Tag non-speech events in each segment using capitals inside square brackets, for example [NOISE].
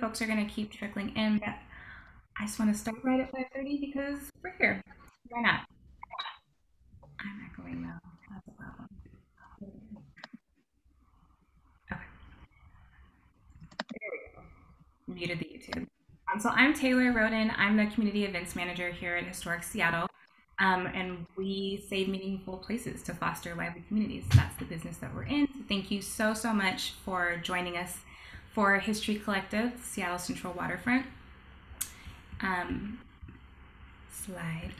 folks are going to keep trickling in. But I just want to start right at 5:30 because we're here. Why not? I'm echoing now. That's a problem. Okay. There we go. Muted the YouTube. Um, so I'm Taylor Roden. I'm the community events manager here at Historic Seattle. Um, and we save meaningful places to foster lively communities. That's the business that we're in. So thank you so, so much for joining us for History Collective, Seattle Central Waterfront. Um, slide.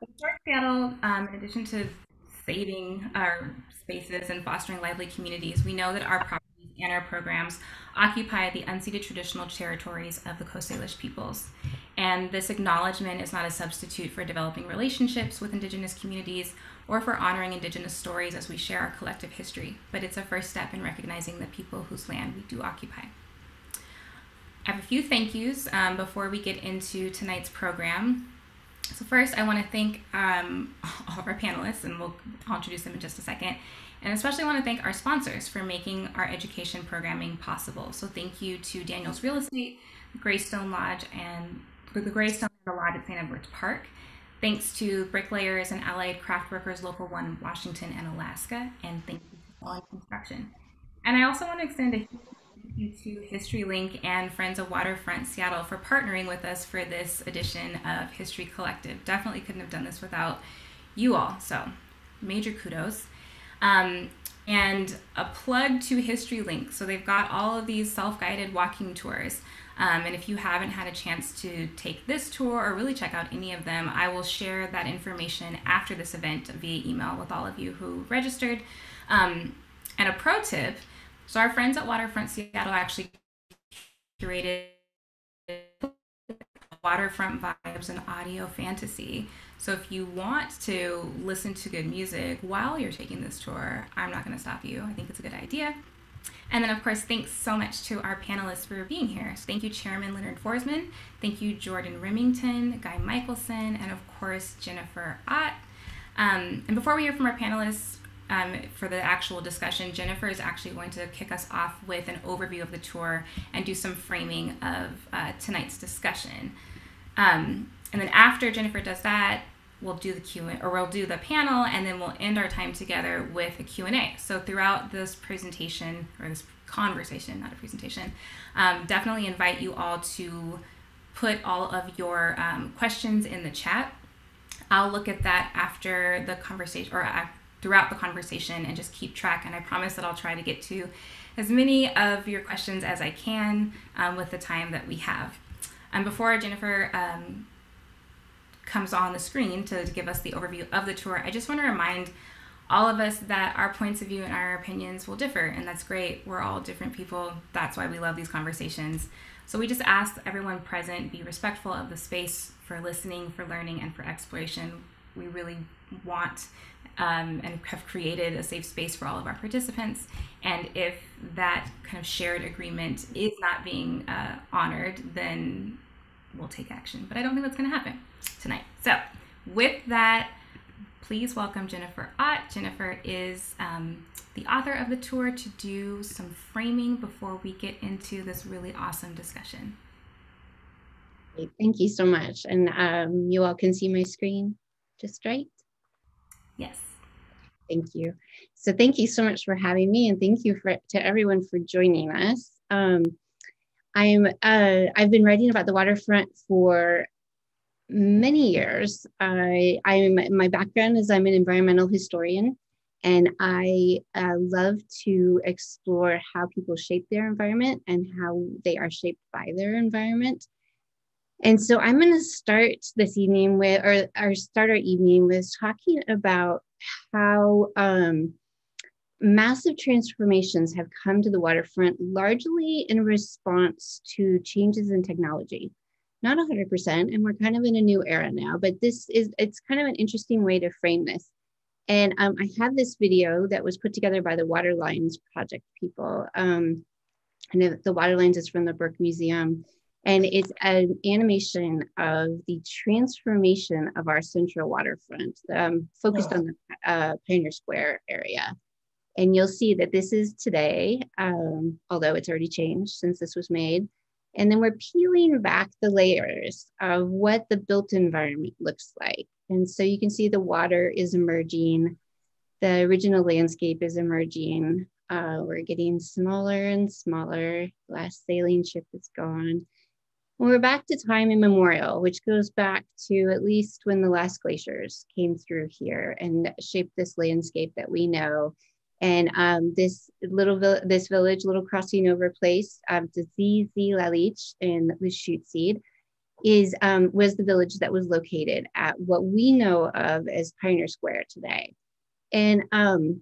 Historic Seattle, um, in addition to saving our spaces and fostering lively communities, we know that our properties and our programs occupy the unceded traditional territories of the Coast Salish peoples. And this acknowledgement is not a substitute for developing relationships with Indigenous communities or for honoring Indigenous stories as we share our collective history, but it's a first step in recognizing the people whose land we do occupy. I have a few thank yous um, before we get into tonight's program. So first, I want to thank um, [LAUGHS] all of our panelists, and we'll I'll introduce them in just a second. And especially want to thank our sponsors for making our education programming possible. So thank you to Daniels Real Estate, Greystone Lodge, and the Greystone lot at St. Edward's Park. Thanks to Bricklayers and Allied Craft Workers Local 1 Washington and Alaska, and thank you to Falling Construction. And I also want to extend a thank you to History Link and Friends of Waterfront Seattle for partnering with us for this edition of History Collective. Definitely couldn't have done this without you all, so major kudos. Um, and a plug to History Link. So they've got all of these self guided walking tours. Um, and if you haven't had a chance to take this tour or really check out any of them, I will share that information after this event via email with all of you who registered. Um, and a pro tip so, our friends at Waterfront Seattle actually curated waterfront vibes and audio fantasy. So if you want to listen to good music while you're taking this tour, I'm not going to stop you. I think it's a good idea. And then, of course, thanks so much to our panelists for being here. So thank you, Chairman Leonard Forsman. Thank you, Jordan Remington, Guy Michaelson, and of course, Jennifer Ott. Um, and before we hear from our panelists, um, for the actual discussion, Jennifer is actually going to kick us off with an overview of the tour and do some framing of uh, tonight's discussion. Um, and then after Jennifer does that, we'll do the Q or we'll do the panel, and then we'll end our time together with a Q and A. So throughout this presentation or this conversation, not a presentation, um, definitely invite you all to put all of your um, questions in the chat. I'll look at that after the conversation or uh, throughout the conversation and just keep track. And I promise that I'll try to get to as many of your questions as I can um, with the time that we have. And before Jennifer um, comes on the screen to, to give us the overview of the tour, I just want to remind all of us that our points of view and our opinions will differ, and that's great. We're all different people. That's why we love these conversations. So we just ask everyone present be respectful of the space for listening, for learning, and for exploration. We really want um, and have created a safe space for all of our participants. And if that kind of shared agreement is not being uh, honored, then we'll take action. But I don't think that's going to happen tonight. So, with that, please welcome Jennifer Ott. Jennifer is um, the author of the tour to do some framing before we get into this really awesome discussion. Thank you so much. And um, you all can see my screen just right? Yes. Thank you. So thank you so much for having me and thank you for, to everyone for joining us. Um, I'm, uh, I've been writing about the waterfront for many years. I, I'm, my background is I'm an environmental historian and I uh, love to explore how people shape their environment and how they are shaped by their environment. And so I'm going to start this evening with, or, or start our evening with talking about how um, massive transformations have come to the waterfront largely in response to changes in technology. Not 100%, and we're kind of in a new era now, but this is, it's kind of an interesting way to frame this. And um, I have this video that was put together by the Waterlines Project people. Um, and the Waterlines is from the Burke Museum and it's an animation of the transformation of our central waterfront, um, focused oh. on the uh, Pioneer Square area. And you'll see that this is today, um, although it's already changed since this was made. And then we're peeling back the layers of what the built environment looks like. And so you can see the water is emerging, the original landscape is emerging. Uh, we're getting smaller and smaller. Last sailing ship is gone. we're back to time immemorial, which goes back to at least when the last glaciers came through here and shaped this landscape that we know and um, this little this village, little crossing over place the Zizi Lalich in Lushootseed is um, was the village that was located at what we know of as Pioneer Square today. And um,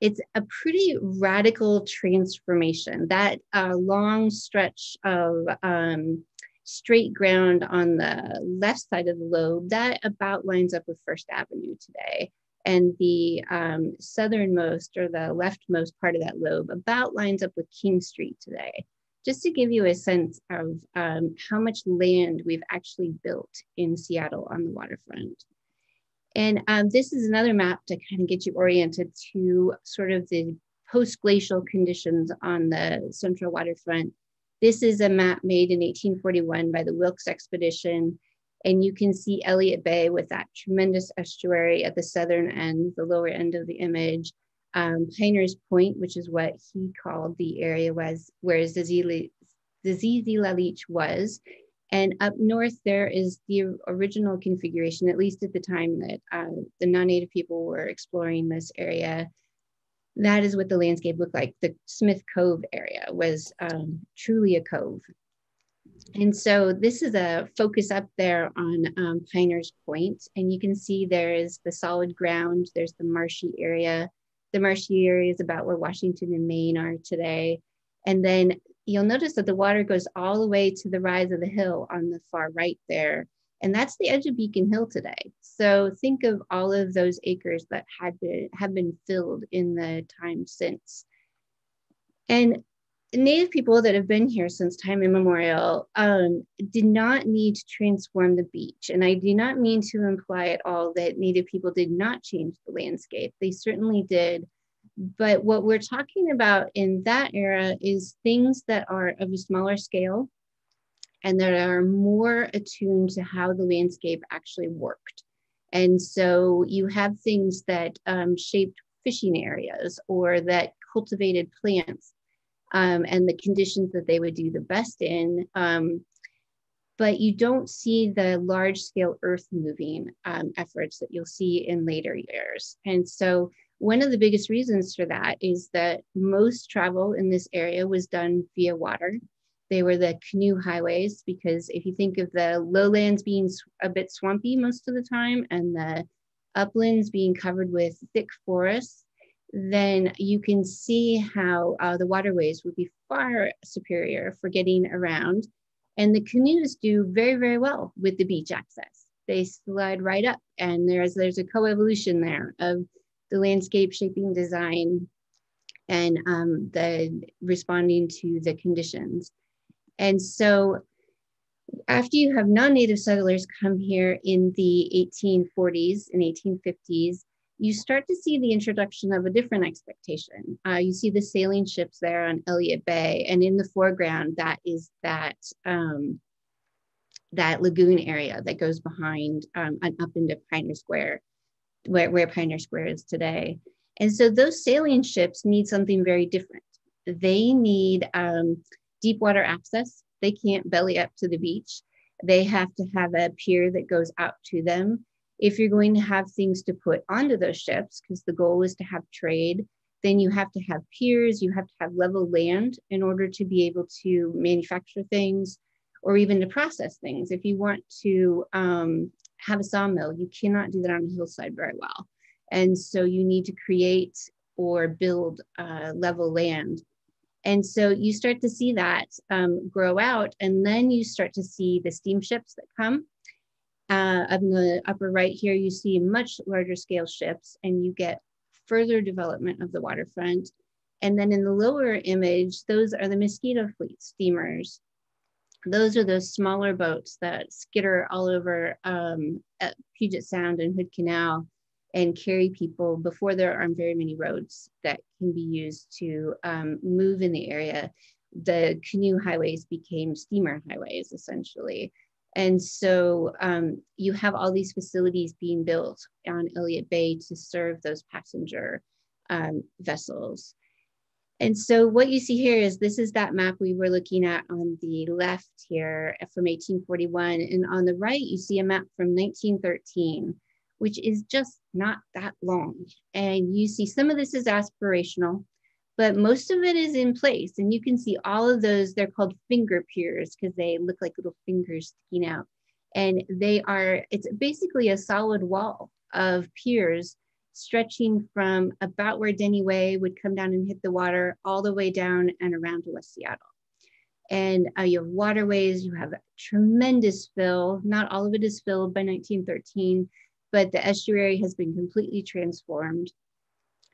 it's a pretty radical transformation. That uh, long stretch of um, straight ground on the left side of the lobe, that about lines up with First Avenue today and the um, southernmost or the leftmost part of that lobe about lines up with King Street today. Just to give you a sense of um, how much land we've actually built in Seattle on the waterfront. And um, this is another map to kind of get you oriented to sort of the post-glacial conditions on the central waterfront. This is a map made in 1841 by the Wilkes expedition and you can see Elliott Bay with that tremendous estuary at the southern end, the lower end of the image. Um, Piner's Point, which is what he called the area was where Zizi Lalich was. And up north, there is the original configuration, at least at the time that uh, the non-native people were exploring this area. That is what the landscape looked like. The Smith Cove area was um, truly a cove. And so this is a focus up there on um, Piner's Point. And you can see there is the solid ground, there's the marshy area. The marshy area is about where Washington and Main are today. And then you'll notice that the water goes all the way to the rise of the hill on the far right there. And that's the edge of Beacon Hill today. So think of all of those acres that had been have been filled in the time since. And Native people that have been here since time immemorial um, did not need to transform the beach. And I do not mean to imply at all that Native people did not change the landscape. They certainly did. But what we're talking about in that era is things that are of a smaller scale and that are more attuned to how the landscape actually worked. And so you have things that um, shaped fishing areas or that cultivated plants um, and the conditions that they would do the best in. Um, but you don't see the large scale earth moving um, efforts that you'll see in later years. And so one of the biggest reasons for that is that most travel in this area was done via water. They were the canoe highways because if you think of the lowlands being a bit swampy most of the time and the uplands being covered with thick forests, then you can see how uh, the waterways would be far superior for getting around. And the canoes do very, very well with the beach access. They slide right up, and there's there's a coevolution there of the landscape shaping design and um, the responding to the conditions. And so after you have non-native settlers come here in the 1840s and 1850s, you start to see the introduction of a different expectation. Uh, you see the sailing ships there on Elliott Bay, and in the foreground, that is that um, that lagoon area that goes behind um, and up into Pioneer Square, where, where Pioneer Square is today. And so those sailing ships need something very different. They need um, deep water access. They can't belly up to the beach. They have to have a pier that goes out to them if you're going to have things to put onto those ships, because the goal is to have trade, then you have to have piers, you have to have level land in order to be able to manufacture things or even to process things. If you want to um, have a sawmill, you cannot do that on a hillside very well. And so you need to create or build uh, level land. And so you start to see that um, grow out, and then you start to see the steamships that come uh, on the upper right here, you see much larger scale ships and you get further development of the waterfront. And then in the lower image, those are the mosquito fleet steamers. Those are those smaller boats that skitter all over um, Puget Sound and Hood Canal and carry people before there aren't very many roads that can be used to um, move in the area the canoe highways became steamer highways essentially. And so um, you have all these facilities being built on Elliott Bay to serve those passenger um, vessels. And so what you see here is this is that map we were looking at on the left here from 1841. And on the right, you see a map from 1913, which is just not that long. And you see some of this is aspirational, but most of it is in place. And you can see all of those, they're called finger piers because they look like little fingers sticking out. And they are, it's basically a solid wall of piers stretching from about where Denny Way would come down and hit the water all the way down and around to West Seattle. And uh, you have waterways, you have a tremendous fill. Not all of it is filled by 1913, but the estuary has been completely transformed.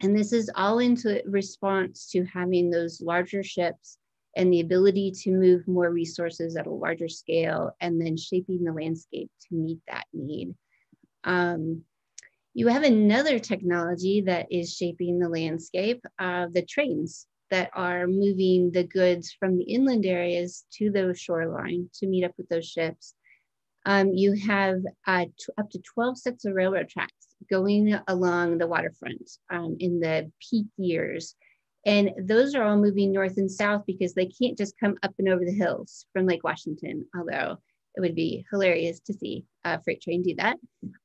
And this is all into response to having those larger ships and the ability to move more resources at a larger scale and then shaping the landscape to meet that need. Um, you have another technology that is shaping the landscape, uh, the trains that are moving the goods from the inland areas to the shoreline to meet up with those ships. Um, you have uh, up to 12 sets of railroad tracks going along the waterfront um, in the peak years. And those are all moving north and south because they can't just come up and over the hills from Lake Washington, although it would be hilarious to see a freight train do that.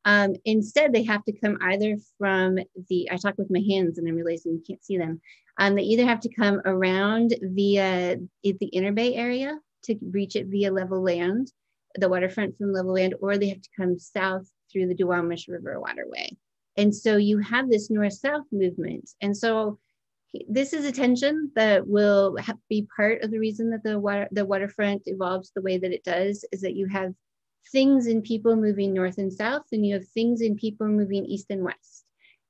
Um, instead, they have to come either from the, I talk with my hands and I'm realizing you can't see them. Um, they either have to come around via the Interbay area to reach it via level land, the waterfront from level land, or they have to come south through the Duwamish River waterway. And so you have this north-south movement. And so this is a tension that will be part of the reason that the water, the waterfront evolves the way that it does is that you have things in people moving north and south and you have things in people moving east and west.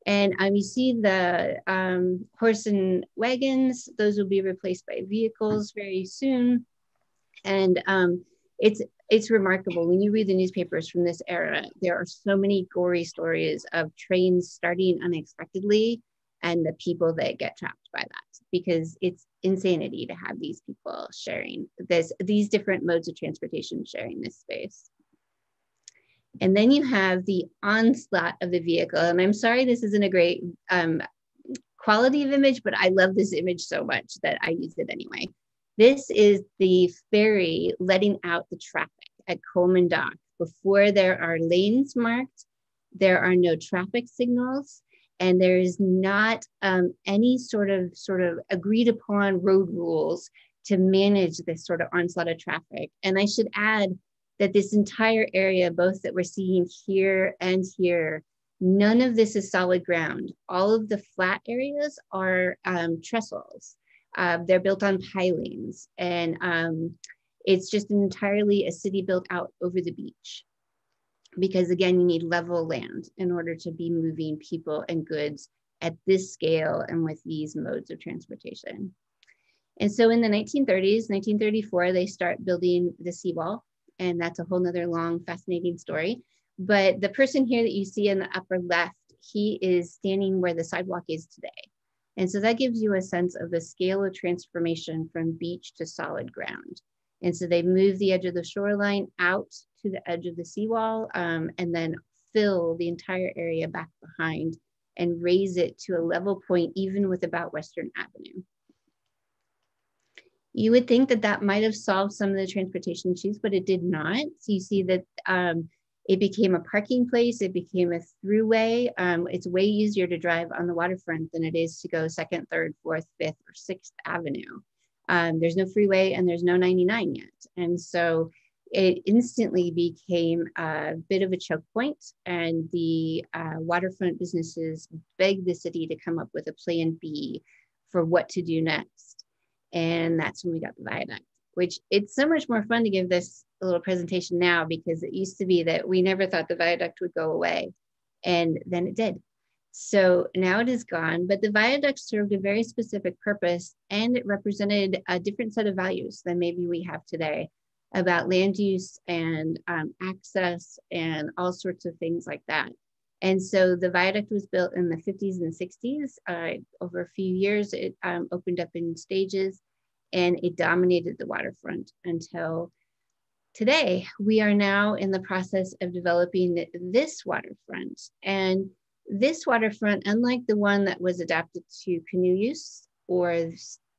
And um, you see the um, horse and wagons, those will be replaced by vehicles very soon. And um, it's it's remarkable. When you read the newspapers from this era there are so many gory stories of trains starting unexpectedly and the people that get trapped by that because it's insanity to have these people sharing this these different modes of transportation sharing this space. And then you have the onslaught of the vehicle. And i'm sorry this isn't a great um, quality of image but i love this image so much that i use it anyway. This is the ferry letting out the traffic at Coleman Dock. Before there are lanes marked, there are no traffic signals, and there is not um, any sort of sort of agreed upon road rules to manage this sort of onslaught of traffic. And I should add that this entire area, both that we're seeing here and here, none of this is solid ground. All of the flat areas are um, trestles. Uh, they're built on pilings and um, it's just entirely a city built out over the beach. Because again, you need level land in order to be moving people and goods at this scale and with these modes of transportation. And so in the 1930s, 1934, they start building the seawall. And that's a whole nother long, fascinating story. But the person here that you see in the upper left, he is standing where the sidewalk is today. And so that gives you a sense of the scale of transformation from beach to solid ground. And so they move the edge of the shoreline out to the edge of the seawall um, and then fill the entire area back behind and raise it to a level point, even with about Western Avenue. You would think that that might have solved some of the transportation issues, but it did not. So you see that um, it became a parking place. It became a throughway. Um, it's way easier to drive on the waterfront than it is to go second, third, fourth, fifth, or sixth Avenue. Um, there's no freeway and there's no 99 yet. And so it instantly became a bit of a choke point and the uh, waterfront businesses begged the city to come up with a plan B for what to do next. And that's when we got the viaduct, which it's so much more fun to give this little presentation now because it used to be that we never thought the viaduct would go away. And then it did. So now it is gone, but the viaduct served a very specific purpose and it represented a different set of values than maybe we have today about land use and um, access and all sorts of things like that. And so the viaduct was built in the 50s and 60s. Uh, over a few years, it um, opened up in stages and it dominated the waterfront until today. We are now in the process of developing this waterfront. And this waterfront, unlike the one that was adapted to canoe use or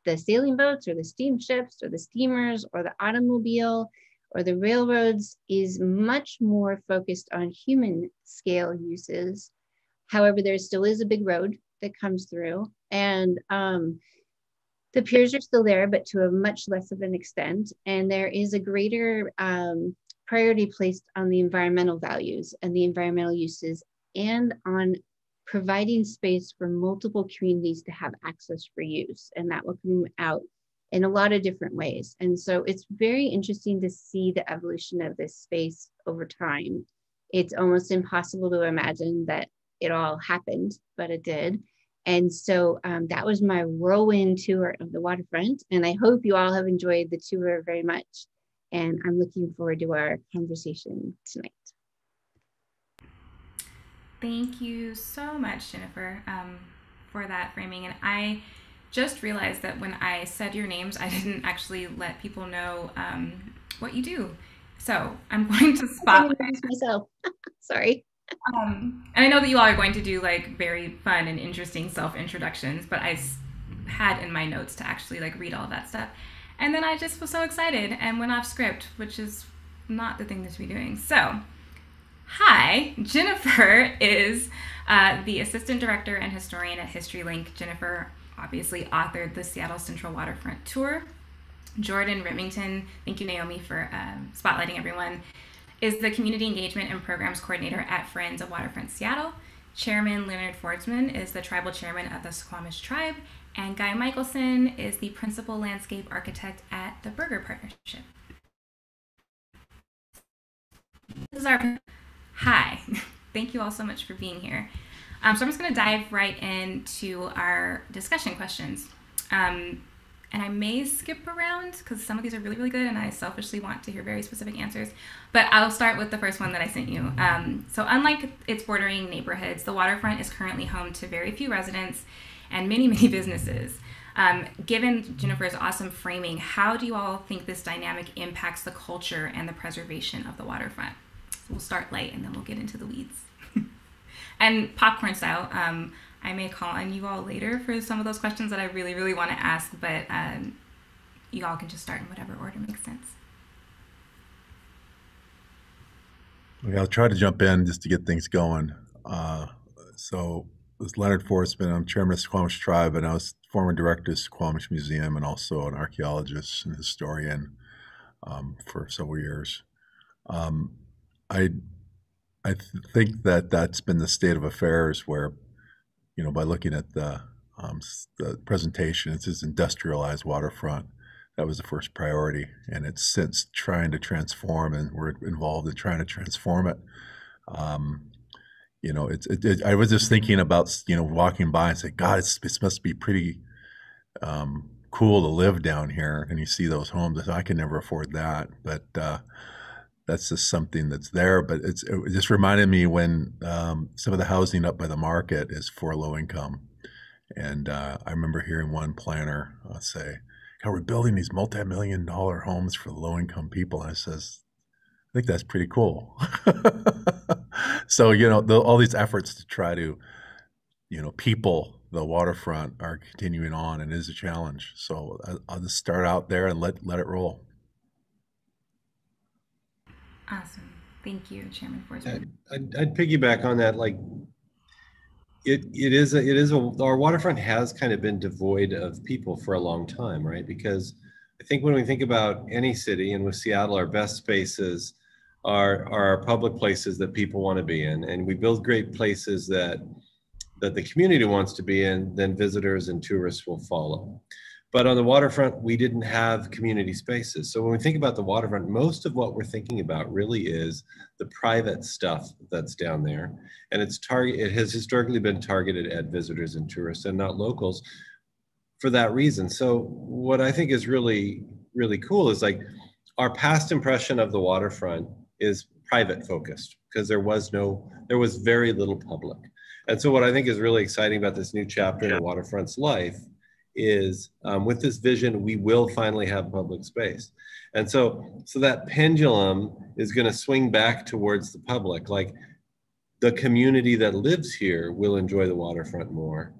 the sailing boats or the steamships or the steamers or the automobile or the railroads, is much more focused on human scale uses. However, there still is a big road that comes through. And um, the piers are still there, but to a much less of an extent. And there is a greater um, priority placed on the environmental values and the environmental uses and on providing space for multiple communities to have access for use. And that will come out in a lot of different ways. And so it's very interesting to see the evolution of this space over time. It's almost impossible to imagine that it all happened, but it did. And so um, that was my whirlwind tour of the waterfront. And I hope you all have enjoyed the tour very much. And I'm looking forward to our conversation tonight. Thank you so much, Jennifer, um, for that framing. And I just realized that when I said your names, I didn't actually let people know um, what you do. So I'm [LAUGHS] going to spotlight myself. [LAUGHS] Sorry. Um, and I know that you all are going to do like very fun and interesting self introductions, but I had in my notes to actually like read all that stuff. And then I just was so excited and went off script, which is not the thing that to be doing. So, hi, Jennifer is uh, the assistant director and historian at HistoryLink. Jennifer obviously authored the Seattle Central Waterfront Tour. Jordan Remington, thank you, Naomi, for um, spotlighting everyone is the Community Engagement and Programs Coordinator at Friends of Waterfront Seattle. Chairman Leonard Forsman is the tribal chairman of the Suquamish Tribe, and Guy Michaelson is the principal landscape architect at the Berger Partnership. This is our hi. [LAUGHS] Thank you all so much for being here. Um, so I'm just going to dive right into our discussion questions. Um, and I may skip around because some of these are really, really good, and I selfishly want to hear very specific answers. But I'll start with the first one that I sent you. Um, so, unlike its bordering neighborhoods, the waterfront is currently home to very few residents and many, [LAUGHS] many businesses. Um, given Jennifer's awesome framing, how do you all think this dynamic impacts the culture and the preservation of the waterfront? We'll start light and then we'll get into the weeds. [LAUGHS] and popcorn style, um, I may call on you all later for some of those questions that I really, really want to ask, but um, you all can just start in whatever order makes sense. Okay, I'll try to jump in just to get things going. Uh, so, this Leonard Forsman. I'm chairman of Suquamish Tribe, and I was former director of Suquamish Museum and also an archaeologist and historian um, for several years. Um, I I th- think that that's been the state of affairs where you know, by looking at the, um, the presentation, it's this industrialized waterfront. That was the first priority, and it's since trying to transform, and we're involved in trying to transform it. Um, you know, it's. It, it, I was just thinking about you know walking by and say, God, it must be pretty um, cool to live down here, and you see those homes. I can never afford that, but uh, that's just something that's there. But it's it just reminded me when um, some of the housing up by the market is for low income, and uh, I remember hearing one planner uh, say, "How we're building these multi-million dollar homes for low income people." And I says, "I think that's pretty cool." [LAUGHS] so you know, the, all these efforts to try to, you know, people the waterfront are continuing on and is a challenge. So I'll just start out there and let let it roll. Awesome. Thank you, Chairman Forsman. I'd, I'd piggyback on that. Like, it it is a, it is a our waterfront has kind of been devoid of people for a long time, right? Because I think when we think about any city, and with Seattle, our best spaces are are our public places that people want to be in, and we build great places that that the community wants to be in. Then visitors and tourists will follow. But on the waterfront, we didn't have community spaces. So when we think about the waterfront, most of what we're thinking about really is the private stuff that's down there. And it's target it has historically been targeted at visitors and tourists and not locals for that reason. So what I think is really, really cool is like our past impression of the waterfront is private focused because there was no, there was very little public. And so what I think is really exciting about this new chapter in the waterfront's life is um, with this vision, we will finally have public space. And so, so that pendulum is going to swing back towards the public. Like the community that lives here will enjoy the waterfront more.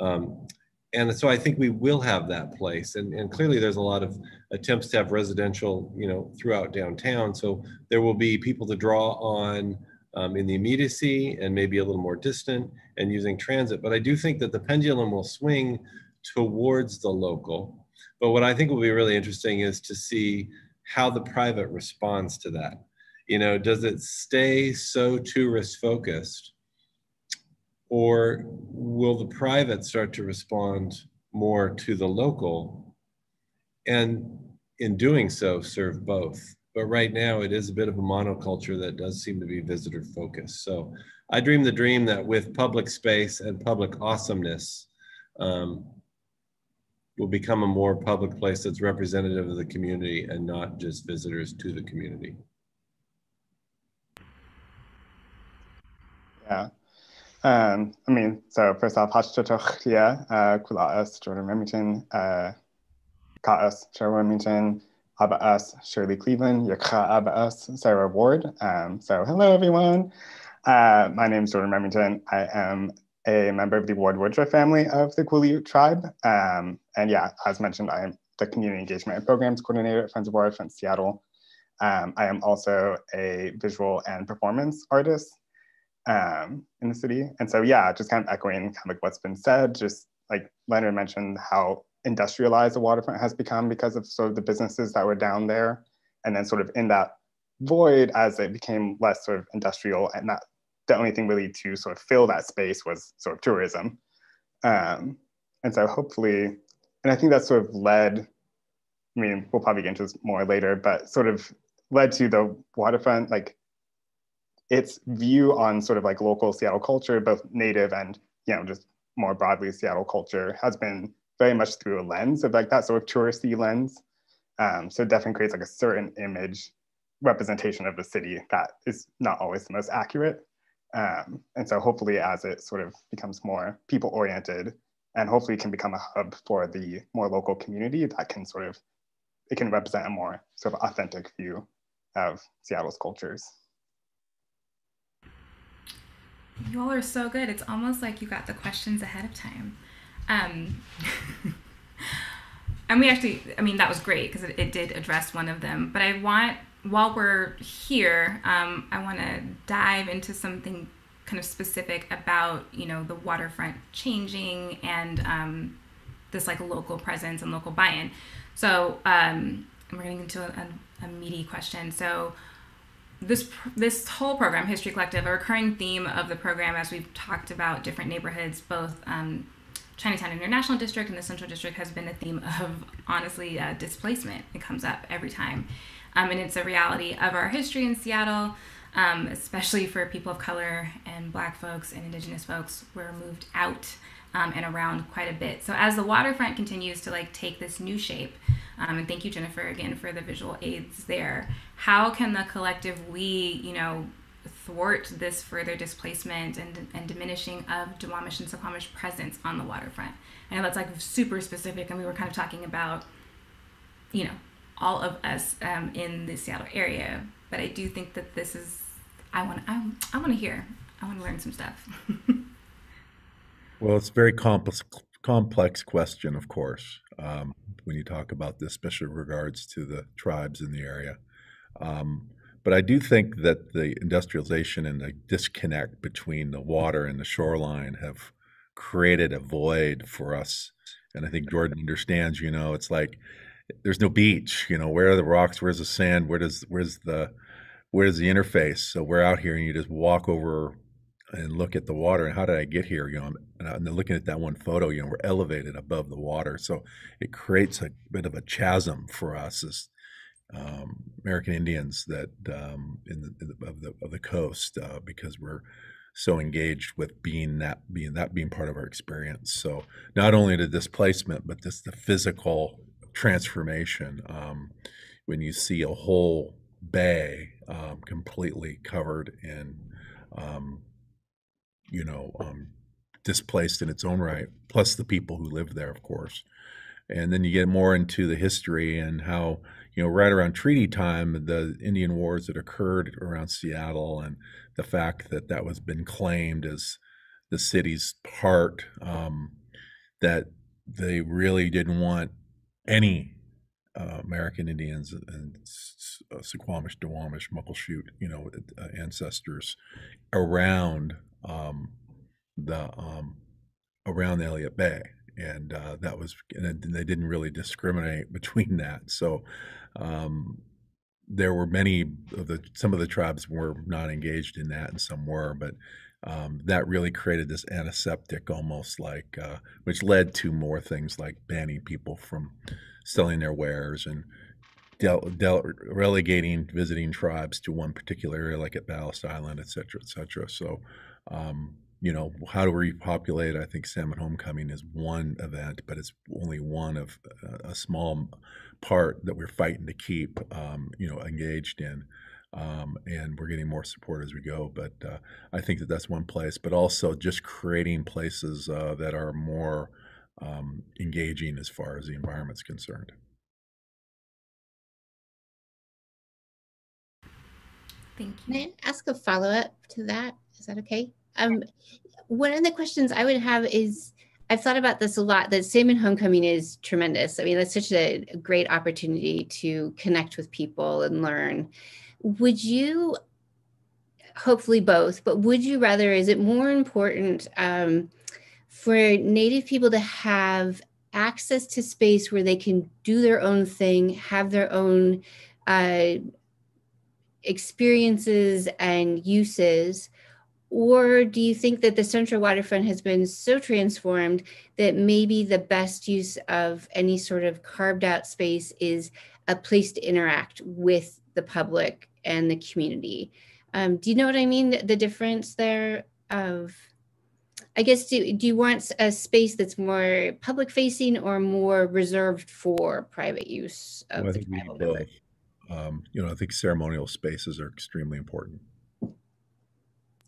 Um, and so I think we will have that place. And, and clearly there's a lot of attempts to have residential, you know, throughout downtown. So there will be people to draw on um, in the immediacy and maybe a little more distant and using transit. But I do think that the pendulum will swing towards the local. But what I think will be really interesting is to see how the private responds to that. You know, does it stay so tourist focused or will the private start to respond more to the local and in doing so serve both but right now it is a bit of a monoculture that does seem to be visitor focused so i dream the dream that with public space and public awesomeness um, will become a more public place that's representative of the community and not just visitors to the community yeah um, I mean, so first off, Hashtotoch Lia, uh, Kulaas, Jordan Remington, uh, Kaas, Sherwin Remington, Abbas, Shirley Cleveland, Yakha Abbas, Sarah Ward. Um, so hello, everyone. Uh, my name is Jordan Remington. I am a member of the Ward Woodruff family of the Quileute tribe. Um, and yeah, as mentioned, I am the Community Engagement and Programs Coordinator at Friends of Waterfront Seattle. Um, I am also a visual and performance artist um, in the city. And so, yeah, just kind of echoing kind of like what's been said, just like Leonard mentioned how industrialized the waterfront has become because of sort of the businesses that were down there. And then sort of in that void as it became less sort of industrial and that the only thing really to sort of fill that space was sort of tourism. Um, and so hopefully, and I think that sort of led, I mean, we'll probably get into this more later, but sort of led to the waterfront, like its view on sort of like local Seattle culture, both native and you know just more broadly Seattle culture, has been very much through a lens of like that sort of touristy lens. Um, so it definitely creates like a certain image representation of the city that is not always the most accurate. Um, and so hopefully as it sort of becomes more people oriented and hopefully can become a hub for the more local community that can sort of, it can represent a more sort of authentic view of Seattle's cultures. You all are so good. It's almost like you got the questions ahead of time. Um, [LAUGHS] and we actually, I mean, that was great because it, it, did address one of them. But I want, while we're here, um, I want to dive into something kind of specific about, you know, the waterfront changing and um, this like local presence and local buy in. So um, we're getting into a, a meaty question. So, this this whole program, History Collective, a recurring theme of the program as we've talked about different neighborhoods, both um, Chinatown International District and the Central District has been a theme of honestly uh, displacement. It comes up every time, um, and it's a reality of our history in Seattle, um, especially for people of color and Black folks and Indigenous folks. We're moved out um, and around quite a bit. So as the waterfront continues to like take this new shape, um, and thank you Jennifer again for the visual aids there. How can the collective we, you know, thwart this further displacement and, and diminishing of Duwamish and Suquamish presence on the waterfront? I know that's like super specific, and we were kind of talking about, you know, all of us um, in the Seattle area. But I do think that this is, I want, I, I want to hear, I want to learn some stuff. [LAUGHS] Well, it's a very complex complex question, of course, um, when you talk about this, especially regards to the tribes in the area. Um, but I do think that the industrialization and the disconnect between the water and the shoreline have created a void for us. And I think Jordan understands. You know, it's like there's no beach. You know, where are the rocks? Where's the sand? Where does where's the where's the interface? So we're out here, and you just walk over and look at the water and how did I get here? You know, and I'm looking at that one photo. You know, we're elevated above the water, so it creates a bit of a chasm for us as um, American Indians that um, in, the, in the, of the of the coast uh, because we're so engaged with being that being that being part of our experience. So not only the displacement, but just the physical transformation um, when you see a whole bay um, completely covered in um, you know, um, displaced in its own right, plus the people who live there, of course. And then you get more into the history and how, you know, right around treaty time, the Indian wars that occurred around Seattle and the fact that that was been claimed as the city's part, um, that they really didn't want any uh, American Indians and uh, Suquamish, Duwamish, Muckleshoot, you know, uh, ancestors around um, the um, around Elliott Bay, and uh, that was and they didn't really discriminate [LAUGHS] between that. So um, there were many of the some of the tribes were not engaged in that, and some were, but um, that really created this antiseptic almost like, uh, which led to more things like banning people from selling their wares and del- del- relegating visiting tribes to one particular area, like at Ballast Island, et cetera, et cetera. So, um, you know, how to repopulate, I think Salmon Homecoming is one event, but it's only one of uh, a small part that we're fighting to keep, um, you know, engaged in. Um, and we're getting more support as we go. But uh, I think that that's one place, but also just creating places uh, that are more um, engaging as far as the environment's concerned. Thank you. Can I ask a follow up to that? Is that okay? Um, one of the questions I would have is I've thought about this a lot. That Salmon Homecoming is tremendous. I mean, that's such a great opportunity to connect with people and learn. Would you, hopefully both, but would you rather, is it more important um, for Native people to have access to space where they can do their own thing, have their own uh, experiences and uses? Or do you think that the Central Waterfront has been so transformed that maybe the best use of any sort of carved out space is a place to interact with the public and the community? Um, do you know what I mean? The difference there of, I guess, do, do you want a space that's more public facing or more reserved for private use of well, the tribal um, you know, I think ceremonial spaces are extremely important.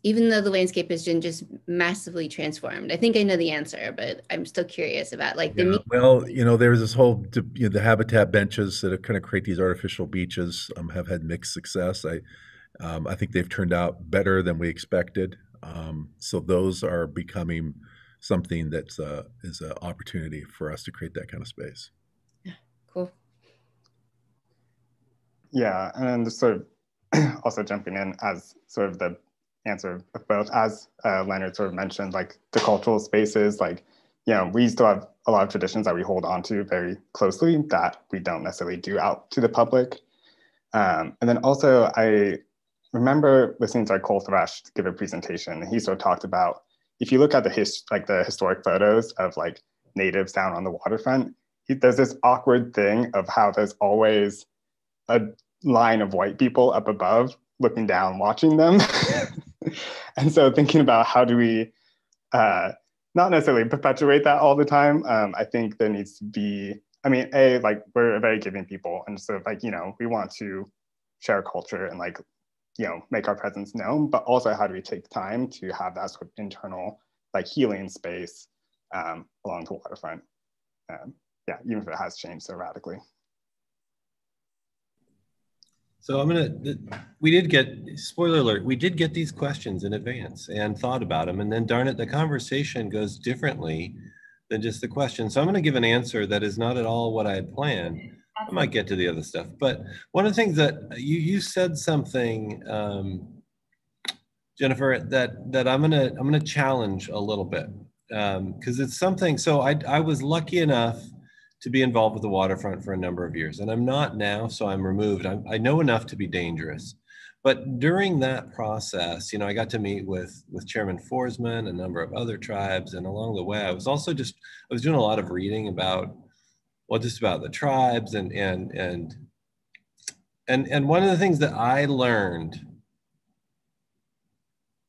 Even though the landscape has been just massively transformed, I think I know the answer, but I'm still curious about like the. Yeah, well, you know, there's this whole you know, the habitat benches that kind of create these artificial beaches um, have had mixed success. I, um, I think they've turned out better than we expected. Um, so those are becoming something that's uh, is an opportunity for us to create that kind of space. Yeah, cool. Yeah, and just sort of [CLEARS THROAT] also jumping in as sort of the answer both, as uh, Leonard sort of mentioned, like the cultural spaces, like, you know, we still have a lot of traditions that we hold on to very closely that we don't necessarily do out to the public. Um, and then also I remember listening to Coll Thrush give a presentation. He sort of talked about, if you look at the his, like the historic photos of like natives down on the waterfront, he, there's this awkward thing of how there's always a line of white people up above looking down watching them [LAUGHS] [LAUGHS] and so thinking about how do we uh, not necessarily perpetuate that all the time um, i think there needs to be i mean a like we're a very giving people. And so like you know we want to share culture and like you know make our presence known. But also how do we take time to have that sort of internal like healing space um, along the waterfront? Um, yeah even if it has changed so radically so I'm gonna. We did get spoiler alert. We did get these questions in advance and thought about them, and then darn it, the conversation goes differently than just the question. So I'm gonna give an answer that is not at all what I had planned. I might get to the other stuff, but one of the things that you you said something, um, Jennifer, that that I'm gonna I'm gonna challenge a little bit because um, it's something. So I I was lucky enough to be involved with the waterfront for a number of years. And I'm not now, so I'm removed. I'm, i know enough to be dangerous. But during that process, you know, I got to meet with with Chairman Forsman, a number of other tribes, and along the way, I was also just I was doing a lot of reading about, well, just about the tribes and and and and and one of the things that I learned,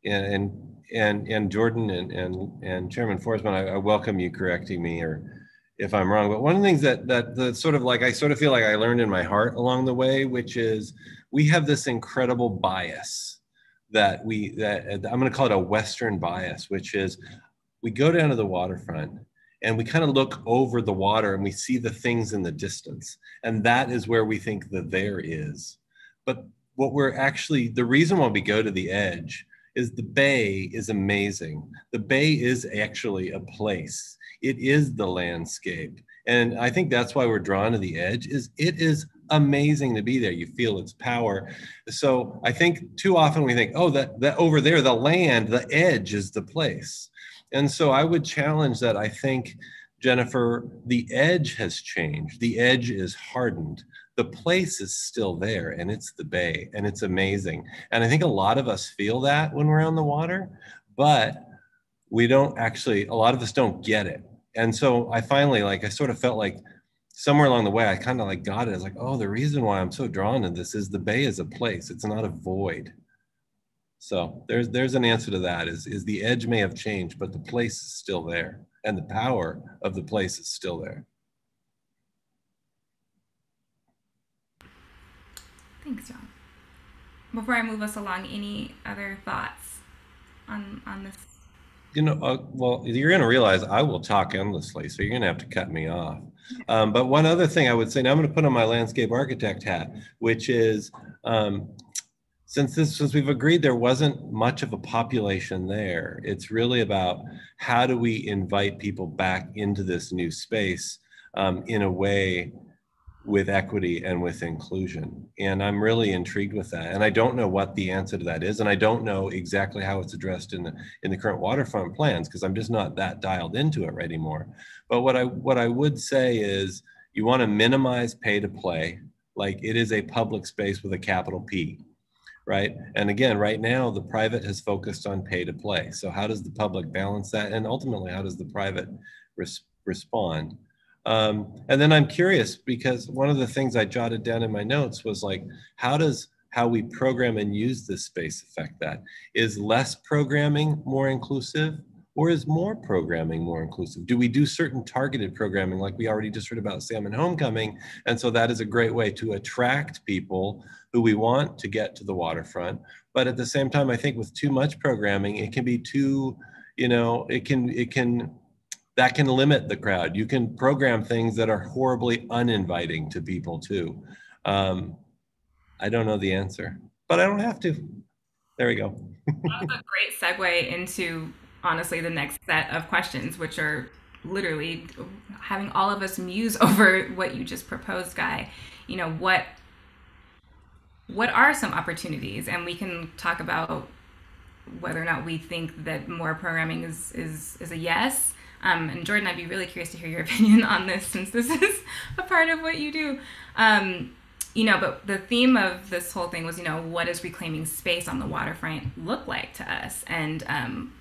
and and and Jordan and and and Chairman Forsman, I, I welcome you correcting me or if I'm wrong. But one of the things that that the sort of like I sort of feel like I learned in my heart along the way, which is we have this incredible bias that we that I'm going to call it a Western bias, which is we go down to the waterfront and we kind of look over the water and we see the things in the distance. And that is where we think the there is. But what we're actually, the reason why we go to the edge is the bay is amazing. The bay is actually a place. It is the landscape. And I think that's why we're drawn to the edge is it is amazing to be there. You feel its power. So I think too often we think, oh, that, that over there, the land, the edge is the place. And so I would challenge that. I think, Jennifer, the edge has changed. The edge is hardened. The place is still there and it's the bay and it's amazing. And I think a lot of us feel that when we're on the water, but we don't actually, a lot of us don't get it. And so I finally, like, I sort of felt like somewhere along the way, I kind of like got it. I was like, oh, the reason why I'm so drawn to this is the bay is a place, it's not a void. So there's there's an answer to that. Is is the edge may have changed, but the place is still there, and the power of the place is still there. Thanks, John. Before I move us along, any other thoughts on on this? You know, uh, well, you're going to realize I will talk endlessly, so you're going to have to cut me off. Um, but one other thing I would say, now I'm going to put on my landscape architect hat, which is um, since this since we've agreed there wasn't much of a population there it's really about how do we invite people back into this new space um, in a way with equity and with inclusion and i'm really intrigued with that and i don't know what the answer to that is and i don't know exactly how it's addressed in the in the current waterfront plans because i'm just not that dialed into it right anymore but what i what i would say is you want to minimize pay to play like it is a public space with a capital p right? And again, right now, the private has focused on pay to play. So how does the public balance that? And ultimately, how does the private res respond? Um, and then I'm curious because one of the things I jotted down in my notes was like, how does how we program and use this space affect that? Is less programming more inclusive? Or is more programming more inclusive? Do we do certain targeted programming like we already just heard about Salmon Homecoming? And so that is a great way to attract people who we want to get to the waterfront. But at the same time, I think with too much programming, it can be too, you know, it can, it can, that can limit the crowd. You can program things that are horribly uninviting to people too. Um, I don't know the answer, but I don't have to. There we go. [LAUGHS] That's a great segue into honestly the next set of questions, which are literally having all of us muse [LAUGHS] over what you just proposed, Guy. You know, what what are some opportunities? And we can talk about whether or not we think that more programming is is, is a yes. Um, and Jordan, I'd be really curious to hear your [LAUGHS] opinion on this since this is a part of what you do. Um, you know, but the theme of this whole thing was, you know, what does reclaiming space on the waterfront look like to us? And um,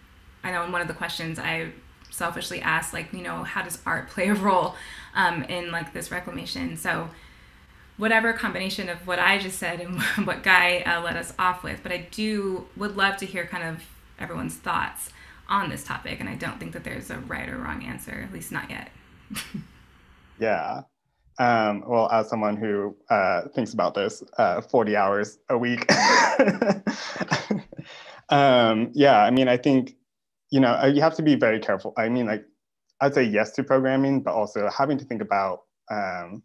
I know in one of the questions I selfishly asked, like, you know, how does art play a role um, in like this reclamation? So whatever combination of what I just said and [LAUGHS] what Guy uh, let us off with, but I do would love to hear kind of everyone's thoughts on this topic, and I don't think that there's a right or wrong answer, at least not yet. [LAUGHS] yeah. Um, well, as someone who uh, thinks about this uh, 40 hours a week, [LAUGHS] um, yeah, I mean, I think you know, you have to be very careful. I mean, like, I'd say yes to programming, but also having to think about, um,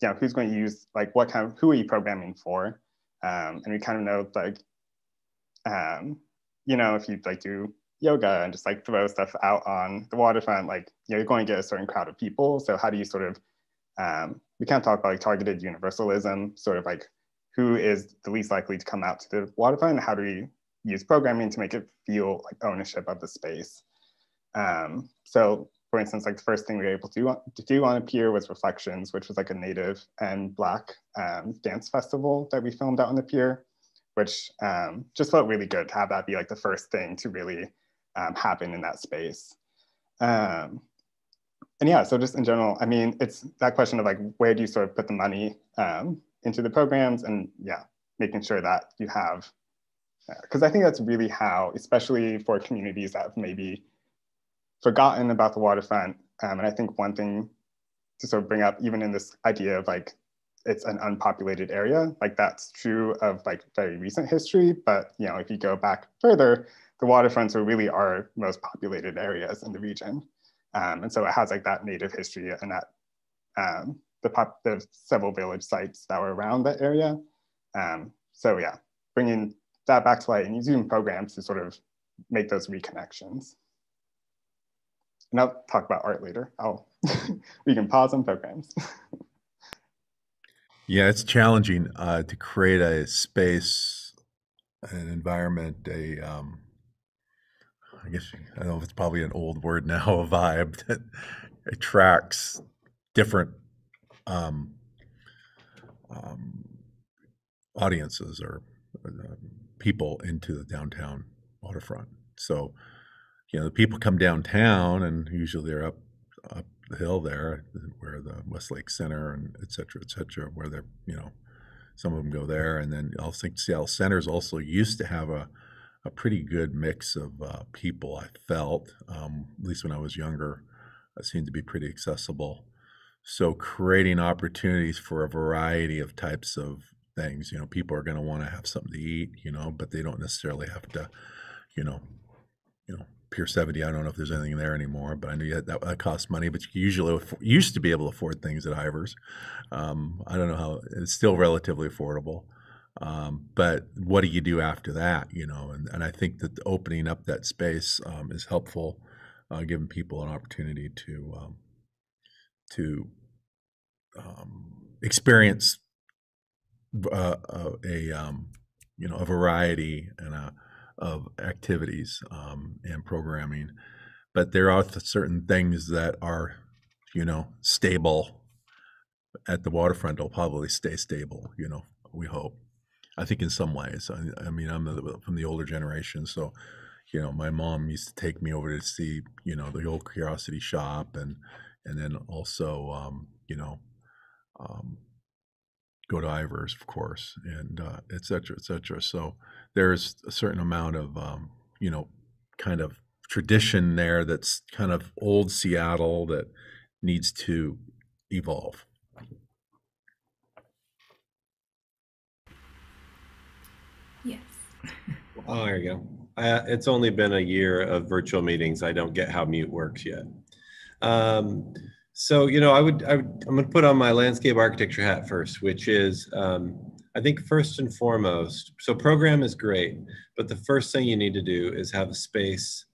you know, who's going to use, like, what kind of, who are you programming for? Um, and we kind of know, like, um, you know, if you like do yoga and just like throw stuff out on the waterfront, like, you know, you're going to get a certain crowd of people. So how do you sort of, um, we can't talk about like targeted universalism, sort of like who is the least likely to come out to the waterfront? How do we use programming to make it feel like ownership of the space. Um, so for instance, like the first thing we were able to do, to do on a pier was Reflections, which was like a native and black um, dance festival that we filmed out on the pier, which um, just felt really good to have that be like the first thing to really um, happen in that space. Um, and yeah, so just in general, I mean, it's that question of like, where do you sort of put the money um, into the programs and yeah, making sure that you have because I think that's really how, especially for communities that have maybe forgotten about the waterfront. Um, and I think one thing to sort of bring up, even in this idea of like it's an unpopulated area, like that's true of like very recent history. But you know, if you go back further, the waterfronts are really our most populated areas in the region. Um, and so it has like that native history and that um, the, pop, the several village sites that were around that area. Um, so yeah, bringing that back to light and using programs to sort of make those reconnections. And I'll talk about art later. I'll, [LAUGHS] we can pause on programs. [LAUGHS] yeah, it's challenging uh, to create a space, an environment, a, um, I guess, I don't know if it's probably an old word now, [LAUGHS] a vibe that attracts different um, um, audiences or uh, people into the downtown waterfront. So, you know, the people come downtown and usually they're up up the hill there where the Westlake Center and et cetera, et cetera, where they're, you know, some of them go there. And then I think Seattle Centers also used to have a, a pretty good mix of uh, people, I felt, um, at least when I was younger, it seemed to be pretty accessible. So creating opportunities for a variety of types of things, you know, people are going to want to have something to eat, you know, but they don't necessarily have to, you know, you know, Pier 70, I don't know if there's anything there anymore, but I knew that, that costs money, but you usually used to be able to afford things at Ivar's. Um, I don't know how, it's still relatively affordable. Um, but what do you do after that, you know? And, and I think that opening up that space um, is helpful, uh, giving people an opportunity to, um, to um, experience uh, uh, a, um, you know, a variety and a, of activities um, and programming, but there are certain things that are, you know, stable at the waterfront. Will probably stay stable. You know, we hope. I think in some ways. I, I mean, I'm from the older generation, so you know, my mom used to take me over to see, you know, the old Curiosity Shop, and and then also, um, you know, um, go to Ivar's, of course, and uh, et cetera, et cetera. So there's a certain amount of, um, you know, kind of tradition there that's kind of old Seattle that needs to evolve. Yes. oh, there you go. Uh, it's only been a year of virtual meetings. I don't get how mute works yet. Um, so, you know, I would, I would I'm going to put on my landscape architecture hat first, which is, um, I think first and foremost, so program is great, but the first thing you need to do is have a space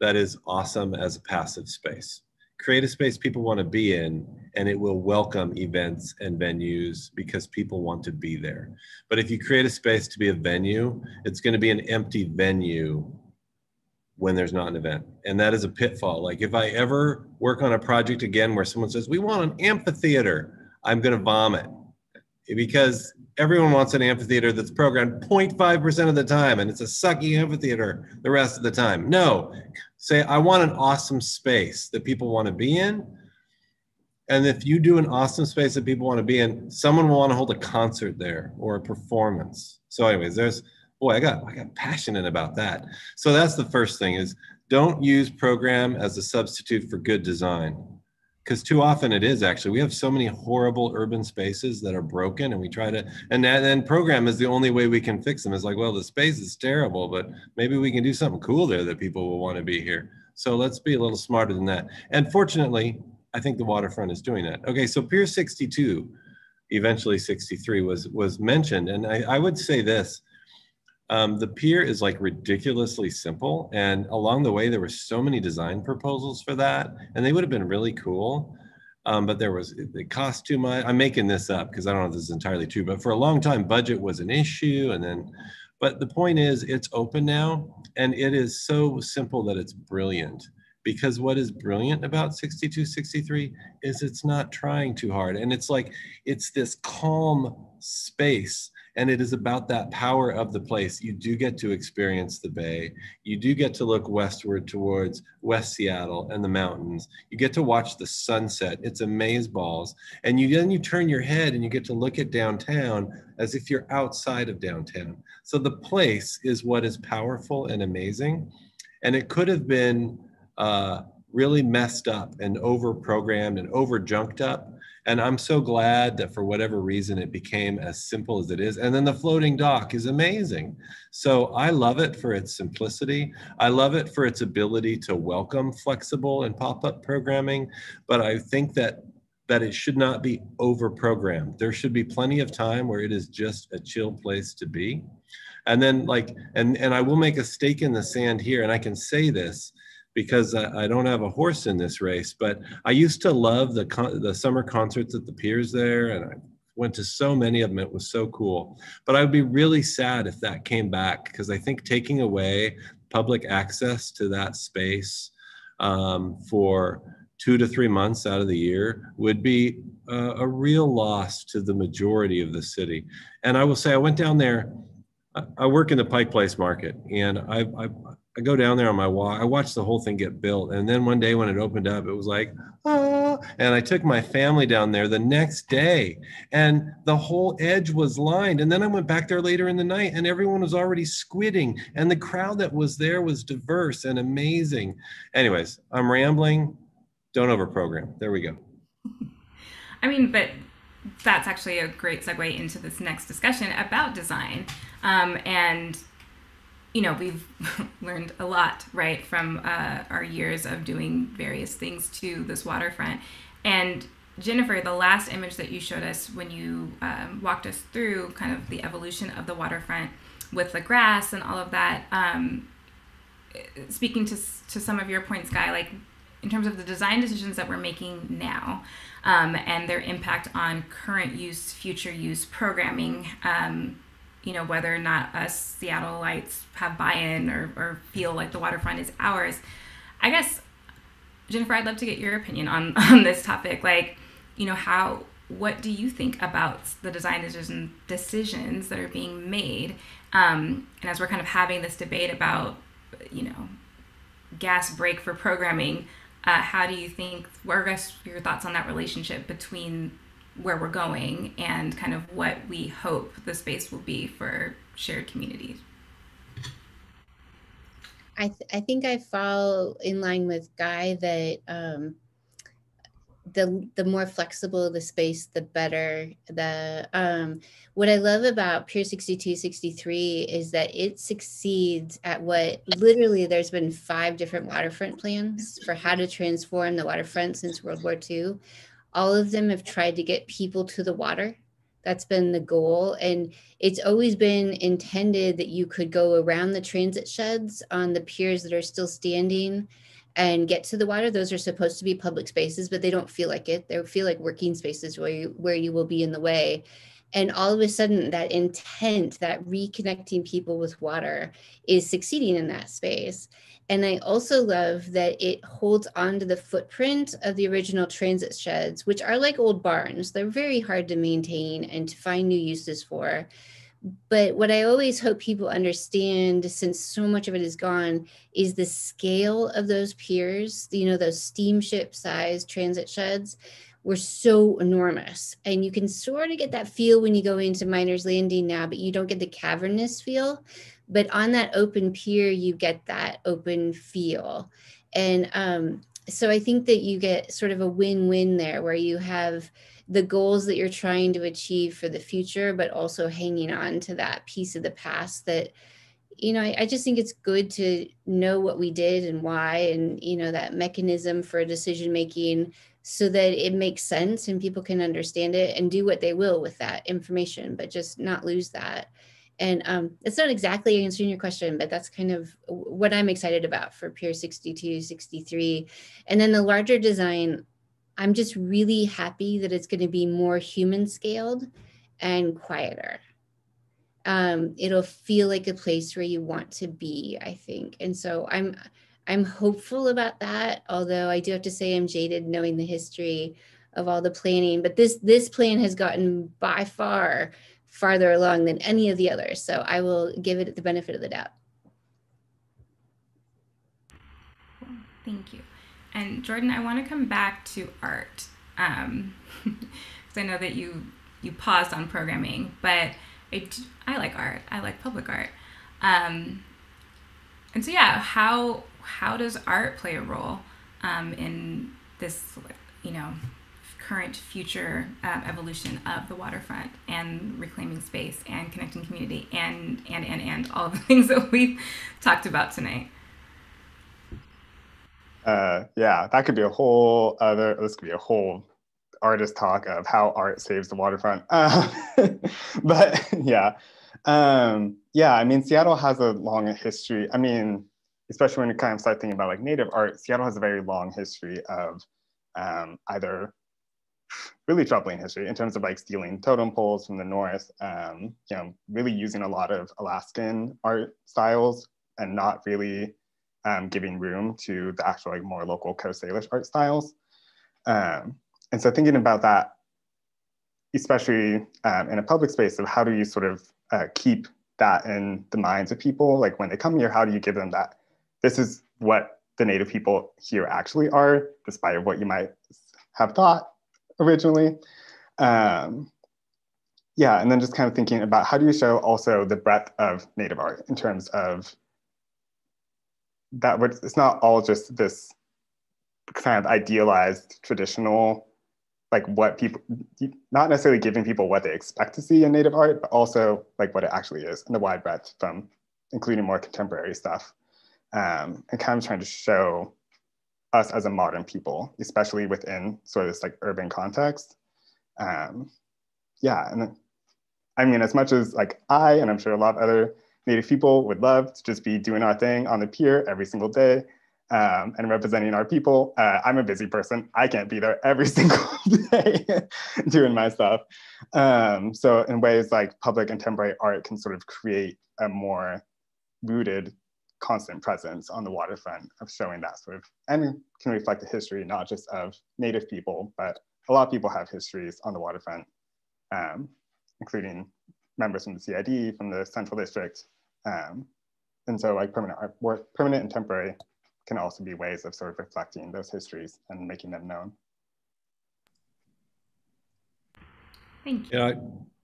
that is awesome as a passive space. Create a space people want to be in, and it will welcome events and venues because people want to be there. But if you create a space to be a venue, it's going to be an empty venue when there's not an event. And that is a pitfall. Like if I ever work on a project again where someone says, we want an amphitheater, I'm going to vomit because everyone wants an amphitheater that's programmed 0.5% of the time and it's a sucky amphitheater the rest of the time. No, say, I want an awesome space that people want to be in. And if you do an awesome space that people want to be in, someone will want to hold a concert there or a performance. So, anyways, there's boy, I got I got passionate about that. So that's the first thing is don't use program as a substitute for good design. Because too often it is actually. We have so many horrible urban spaces that are broken, and we try to, and then program is the only way we can fix them. is like, well, the space is terrible, but maybe we can do something cool there that people will want to be here. So let's be a little smarter than that. And fortunately, I think the waterfront is doing that. Okay, so Pier 62, eventually 63 was was mentioned, and I, I would say this um, the pier is like ridiculously simple. And along the way, there were so many design proposals for that, and they would have been really cool. Um, but there was, it cost too much. I'm making this up because I don't know if this is entirely true, but for a long time, budget was an issue. And then, but the point is, it's open now, and it is so simple that it's brilliant. Because what is brilliant about 6263 is it's not trying too hard. And it's like, it's this calm space and it is about that power of the place. You do get to experience the bay. You do get to look westward towards West Seattle and the mountains. You get to watch the sunset. It's amaze balls. And you then you turn your head and you get to look at downtown as if you're outside of downtown. So the place is what is powerful and amazing. And it could have been uh, really messed up and over programmed and over junked up And I'm so glad that for whatever reason it became as simple as it is. And then the floating dock is amazing. So I love it for its simplicity. I love it for its ability to welcome flexible and pop-up programming. But I think that that it should not be over programmed. There should be plenty of time where it is just a chill place to be. And then like, and, and I will make a stake in the sand here, and I can say this because I, I don't have a horse in this race, but I used to love the, con- the summer concerts at the piers there, and I went to so many of them. It was so cool. But I would be really sad if that came back because I think taking away public access to that space um, for two to three months out of the year would be a real loss to the majority of the city. And I will say, I went down there I work in the Pike Place market, and I, I, I go down there on my walk. I watched the whole thing get built, and then one day when it opened up, it was like ah, and I took my family down there the next day, and the whole edge was lined. And then I went back there later in the night, and everyone was already squidding, and the crowd that was there was diverse and amazing. Anyways, I'm rambling. Don't overprogram. There we go. [LAUGHS] I mean, but that's actually a great segue into this next discussion about design. Um, and, you know, we've [LAUGHS] learned a lot, right, from uh, our years of doing various things to this waterfront. And Jennifer, the last image that you showed us when you um, walked us through kind of the evolution of the waterfront with the grass and all of that, um, speaking to, to some of your points, Guy, like in terms of the design decisions that we're making now um, and their impact on current use, future use programming, um, you know, whether or not us Seattleites have buy-in or, or feel like the waterfront is ours. I guess, Jennifer, I'd love to get your opinion on, [LAUGHS] on this topic. Like, you know, how, what do you think about the design decision, decisions that are being made? Um, and as we're kind of having this debate about, you know, gas break for programming, uh, how do you think, what are your thoughts on that relationship between where we're going and kind of what we hope the space will be for shared communities. I, th- I think I fall in line with Guy that um, the the more flexible the space, the better. The um, what I love about Pier 62, 63 is that it succeeds at what literally there's been five different waterfront plans for how to transform the waterfront since World War II all of them have tried to get people to the water. That's been the goal. And it's always been intended that you could go around the transit sheds on the piers that are still standing and get to the water. Those are supposed to be public spaces but they don't feel like it. They feel like working spaces where you where you will be in the way and all of a sudden that intent that reconnecting people with water is succeeding in that space and I also love that it holds on to the footprint of the original transit sheds, which are like old barns. They're very hard to maintain and to find new uses for. But what I always hope people understand, since so much of it is gone, is the scale of those piers, you know, those steamship sized transit sheds were so enormous. And you can sort of get that feel when you go into Miner's Landing now, but you don't get the cavernous feel but on that open pier you get that open feel and um, so i think that you get sort of a win-win there where you have the goals that you're trying to achieve for the future but also hanging on to that piece of the past that you know I, I just think it's good to know what we did and why and you know that mechanism for decision making so that it makes sense and people can understand it and do what they will with that information but just not lose that and um, it's not exactly answering your question, but that's kind of what I'm excited about for Pier 62, 63. And then the larger design, I'm just really happy that it's going to be more human scaled and quieter. Um, it'll feel like a place where you want to be, I think. And so I'm I'm hopeful about that, although I do have to say I'm jaded knowing the history of all the planning. But this this plan has gotten by far farther along than any of the others. So I will give it the benefit of the doubt. Thank you. And Jordan, I want to come back to art because um, [LAUGHS] I know that you you paused on programming, but I, I like art. I like public art. Um, and so yeah, how how does art play a role um, in this you know current future um, evolution of the waterfront and reclaiming space and connecting community and and and and all [LAUGHS] the things that we've talked about tonight? Uh, yeah that could be a whole other this could be a whole artist talk of how art saves the waterfront. Uh, [LAUGHS] but [LAUGHS] yeah um, yeah i mean seattle has a long history. I mean especially when you kind of start thinking about like native art seattle has a very long history of um, either really troubling history in terms of like stealing totem poles from the north, um, you know, really using a lot of Alaskan art styles and not really um, giving room to the actual like more local Coast Salish art styles. Um, and so thinking about that, especially um, in a public space of how do you sort of uh, keep that in the minds of people? Like when they come here, how do you give them that? This is what the native people here actually are, despite of what you might have thought originally. Um, yeah, and then just kind of thinking about how do you show also the breadth of native art in terms of that it's not all just this kind of idealized traditional like what people not necessarily giving people what they expect to see in native art but also like what it actually is and the wide breadth from including more contemporary stuff um, and kind of trying to show us as a modern people, especially within sort of this like urban context. Um, yeah, and I mean, as much as like I and I'm sure a lot of other Native people would love to just be doing our thing on the pier every single day um, and representing our people. Uh, I'm a busy person. I can't be there every [LAUGHS] single day [LAUGHS] doing my stuff. Um, so in ways like public and temporary art can sort of create a more rooted constant presence on the waterfront of showing that sort of, and can reflect the history, not just of native people, but a lot of people have histories on the waterfront, um, including members from the CID, from the Central District. Um, and so like permanent art, work, permanent and temporary can also be ways of sort of reflecting those histories and making them known. Thank you. Yeah,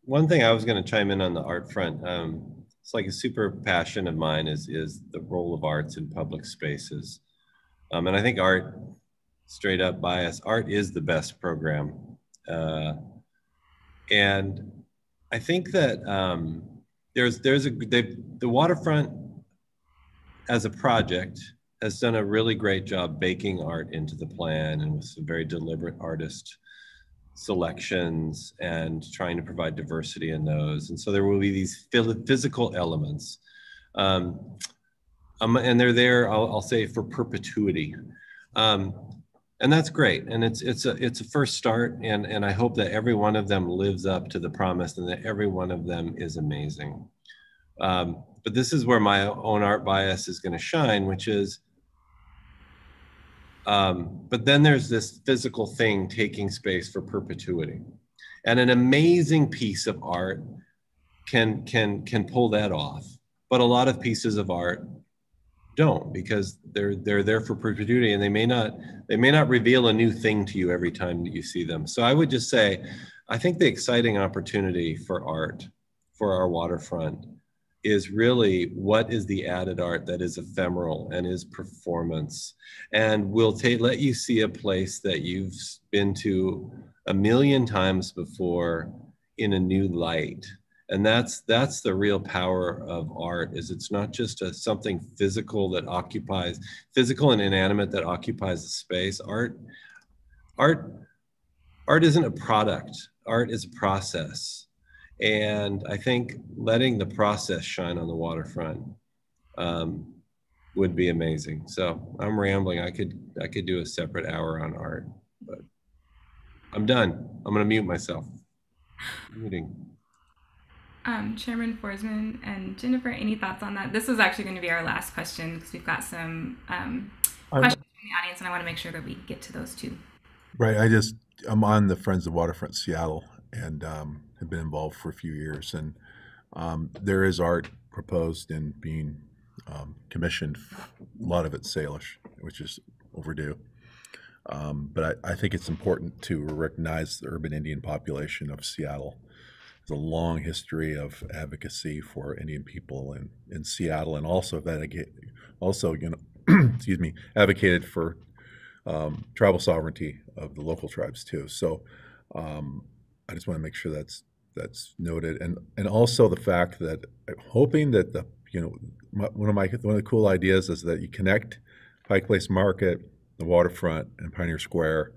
one thing I was going to chime in on the art front. Um, it's like a super passion of mine is is the role of arts in public spaces, um, and I think art, straight up bias, art is the best program, uh, and I think that um, there's there's a the waterfront as a project has done a really great job baking art into the plan and with some very deliberate artist selections and trying to provide diversity in those. And so there will be these physical elements. Um, um, and they're there, I'll, I'll, say, for perpetuity. Um, and that's great. And it's, it's, a, it's a first start. And, and I hope that every one of them lives up to the promise and that every one of them is amazing. Um, but this is where my own art bias is going to shine, which is um, but then there's this physical thing taking space for perpetuity. And an amazing piece of art can can can pull that off. But a lot of pieces of art don't because they're they're there for perpetuity and they may not they may not reveal a new thing to you every time that you see them. So I would just say I think the exciting opportunity for art for our waterfront is really what is the added art that is ephemeral and is performance? And will take let you see a place that you've been to a million times before in a new light. And that's that's the real power of art is it's not just a something physical that occupies physical and inanimate that occupies the space. Art art art isn't a product. Art is a process and I think letting the process shine on the waterfront um, would be amazing. So I'm rambling. I could I could do a separate hour on art, but I'm done. I'm going to mute myself. Muting. Um, Chairman Forsman and Jennifer, any thoughts on that? This is actually going to be our last question because we've got some um, questions from the audience, and I want to make sure that we get to those too. Right. I just I'm on the Friends of Waterfront Seattle, and um, have been involved for a few years, and um, there is art proposed and being um, commissioned. A lot of it Salish, which is overdue. Um, but I, I, think it's important to recognize the urban Indian population of Seattle. There's a long history of advocacy for Indian people in, in Seattle, and also that also you know, [CLEARS THROAT] excuse me, advocated for um, tribal sovereignty of the local tribes too. So um, I just want to make sure that's that's noted, and and also the fact that I'm hoping that the you know my, one of my one of the cool ideas is that you connect Pike Place Market, the waterfront, and Pioneer Square.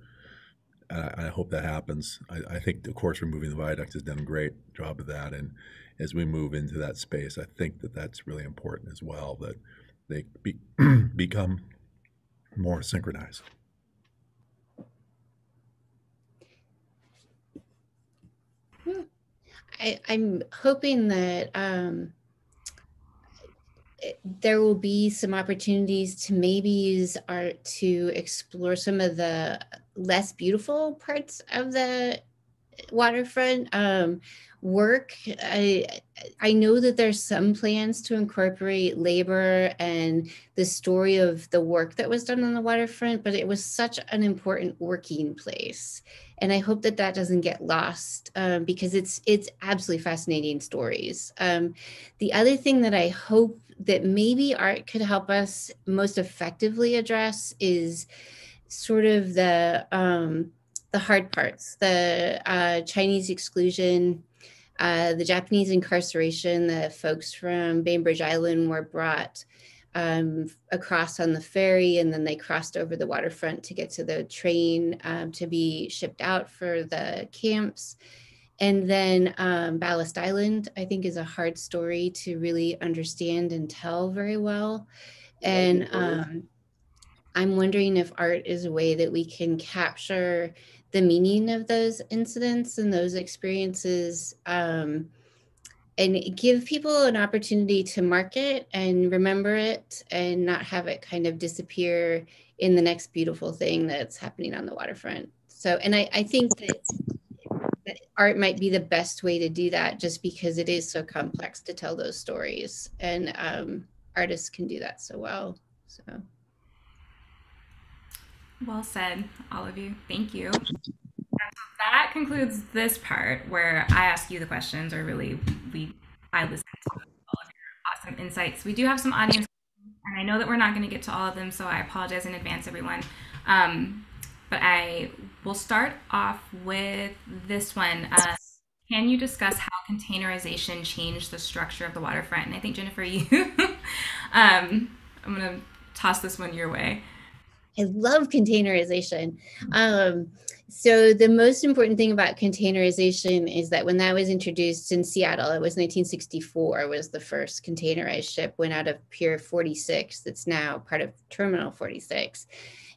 Uh, I hope that happens. I, I, think, of course, removing the viaduct has done a great job of that, and as we move into that space, I think that that's really important as well. That they be, [CLEARS THROAT] become more synchronized. I, am hoping that um, there will be some opportunities to maybe use art to explore some of the less beautiful parts of the waterfront um, work. I I know that there's some plans to incorporate labor and the story of the work that was done on the waterfront, but it was such an important working place, and I hope that that doesn't get lost um, because it's it's absolutely fascinating stories. Um, the other thing that I hope that maybe art could help us most effectively address is sort of the um, the hard parts, the uh, Chinese exclusion, uh, the Japanese incarceration, the folks from Bainbridge Island were brought um, across on the ferry and then they crossed over the waterfront to get to the train um, to be shipped out for the camps. And then um, Ballast Island, I think, is a hard story to really understand and tell very well. And um, I'm wondering if art is a way that we can capture the meaning of those incidents and those experiences um, and give people an opportunity to mark it and remember it and not have it kind of disappear in the next beautiful thing that's happening on the waterfront. So, and I, I think that, that art might be the best way to do that just because it is so complex to tell those stories. And um, artists can do that so well. So. Well said, all of you. Thank you. that concludes this part where I ask you the questions, or really we I listen to all of your awesome insights. We do have some audience, and I know that we're not going to get to all of them, so I apologize in advance, everyone. Um, but I will start off with this one. Uh, can you discuss how containerization changed the structure of the waterfront? And I think Jennifer, [LAUGHS] you, um, I'm going to toss this one your way. I love containerization. Um, so the most important thing about containerization is that when that was introduced in Seattle, it was 1964 was the first containerized ship went out of Pier 46 that's now part of Terminal 46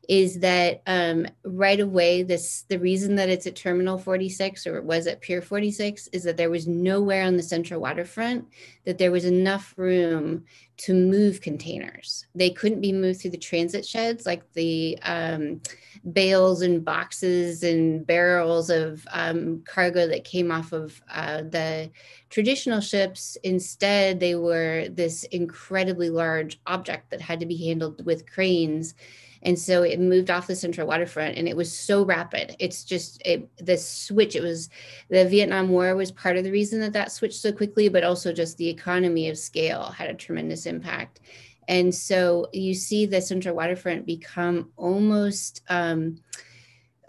is that um, right away this the reason that it's at terminal 46 or it was at pier 46 is that there was nowhere on the central waterfront that there was enough room to move containers. They couldn't be moved through the transit sheds like the um, bales and boxes and barrels of um, cargo that came off of uh, the traditional ships. Instead they were this incredibly large object that had to be handled with cranes and so it moved off the central waterfront and it was so rapid. It's just it, the switch it was the vietnam war was part of the reason that that switched so quickly but also just the economy of scale had a tremendous impact. And so you see the central waterfront become almost um,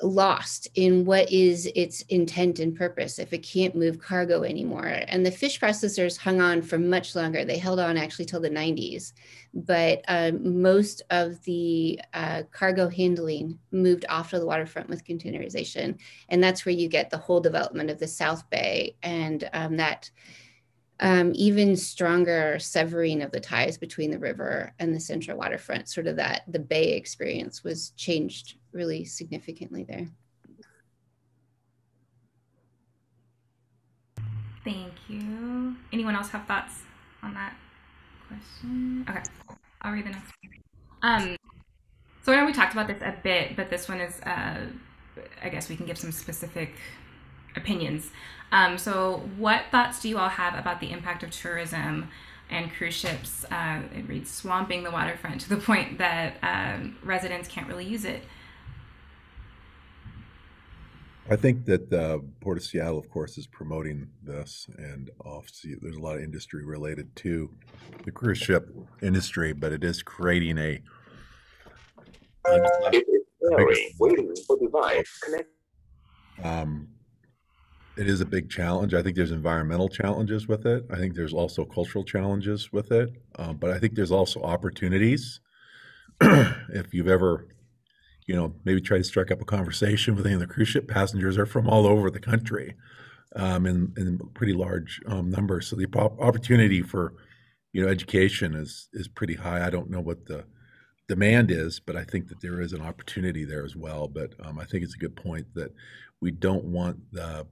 lost in what is its intent and purpose if it can't move cargo anymore. And the fish processors hung on for much longer. They held on actually till the 90s. But um, most of the uh, cargo handling moved off to the waterfront with containerization. And that's where you get the whole development of the South Bay and um, that um, even stronger severing of the ties between the river and the central waterfront, sort of that the bay experience was changed really significantly there. Thank you. Anyone else have thoughts on that question? Okay, I'll read the next one. Um, so I know we talked about this a bit, but this one is, uh, I guess we can give some specific opinions. Um, so, what thoughts do you all have about the impact of tourism and cruise ships? Uh, it reads swamping the waterfront to the point that um, residents can't really use it. I think that the Port of Seattle, of course, is promoting this, and obviously there's a lot of industry related to the cruise ship industry, but it is creating a Sorry, waiting for device connect. Um, it is a big challenge. I think there's environmental challenges with it. I think there's also cultural challenges with it. Um, but I think there's also opportunities. [CLEARS THROAT] if you've ever, you know, maybe tried to strike up a conversation with any of the cruise ship passengers, are from all over the country um, in, in pretty large um, numbers. So the opportunity for, you know, education is is pretty high. I don't know what the demand is, but I think that there is an opportunity there as well. But um, I think it's a good point that we don't want the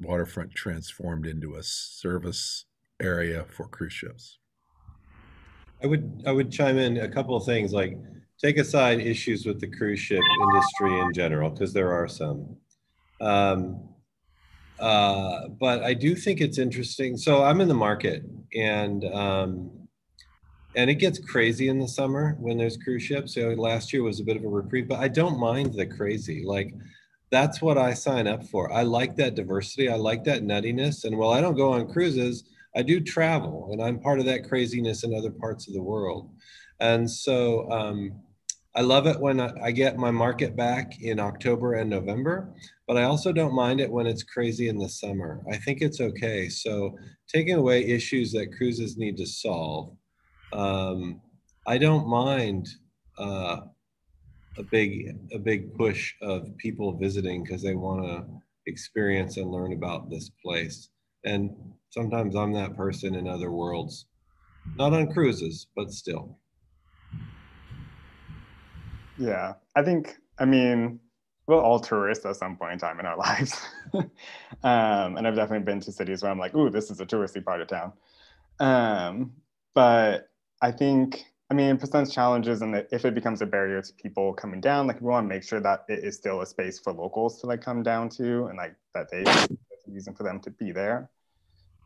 waterfront transformed into a service area for cruise ships. I would I would chime in a couple of things like take aside issues with the cruise ship industry in general because there are some. Um, uh, but I do think it's interesting. So I'm in the market, and um, and it gets crazy in the summer when there's cruise ships. So last year was a bit of a reprieve, but I don't mind the crazy. Like that's what I sign up for. I like that diversity. I like that nuttiness. And while I don't go on cruises, I do travel, and I'm part of that craziness in other parts of the world. And so um, I love it when I get my market back in October and November, but I also don't mind it when it's crazy in the summer. I think it's okay. So taking away issues that cruises need to solve, um, I don't mind uh, a big a big push of people visiting because they want to experience and learn about this place. And sometimes I'm that person in other worlds, not on cruises, but still. Yeah, I think, I mean, we're all tourists at some point in time in our [LAUGHS] lives. um, and I've definitely been to cities where I'm like, ooh, this is a touristy part of town. Um, but I think, I mean, presents challenges and if it becomes a barrier to people coming down, like we want to make sure that it is still a space for locals to like come down to and like that they reason for them to be there.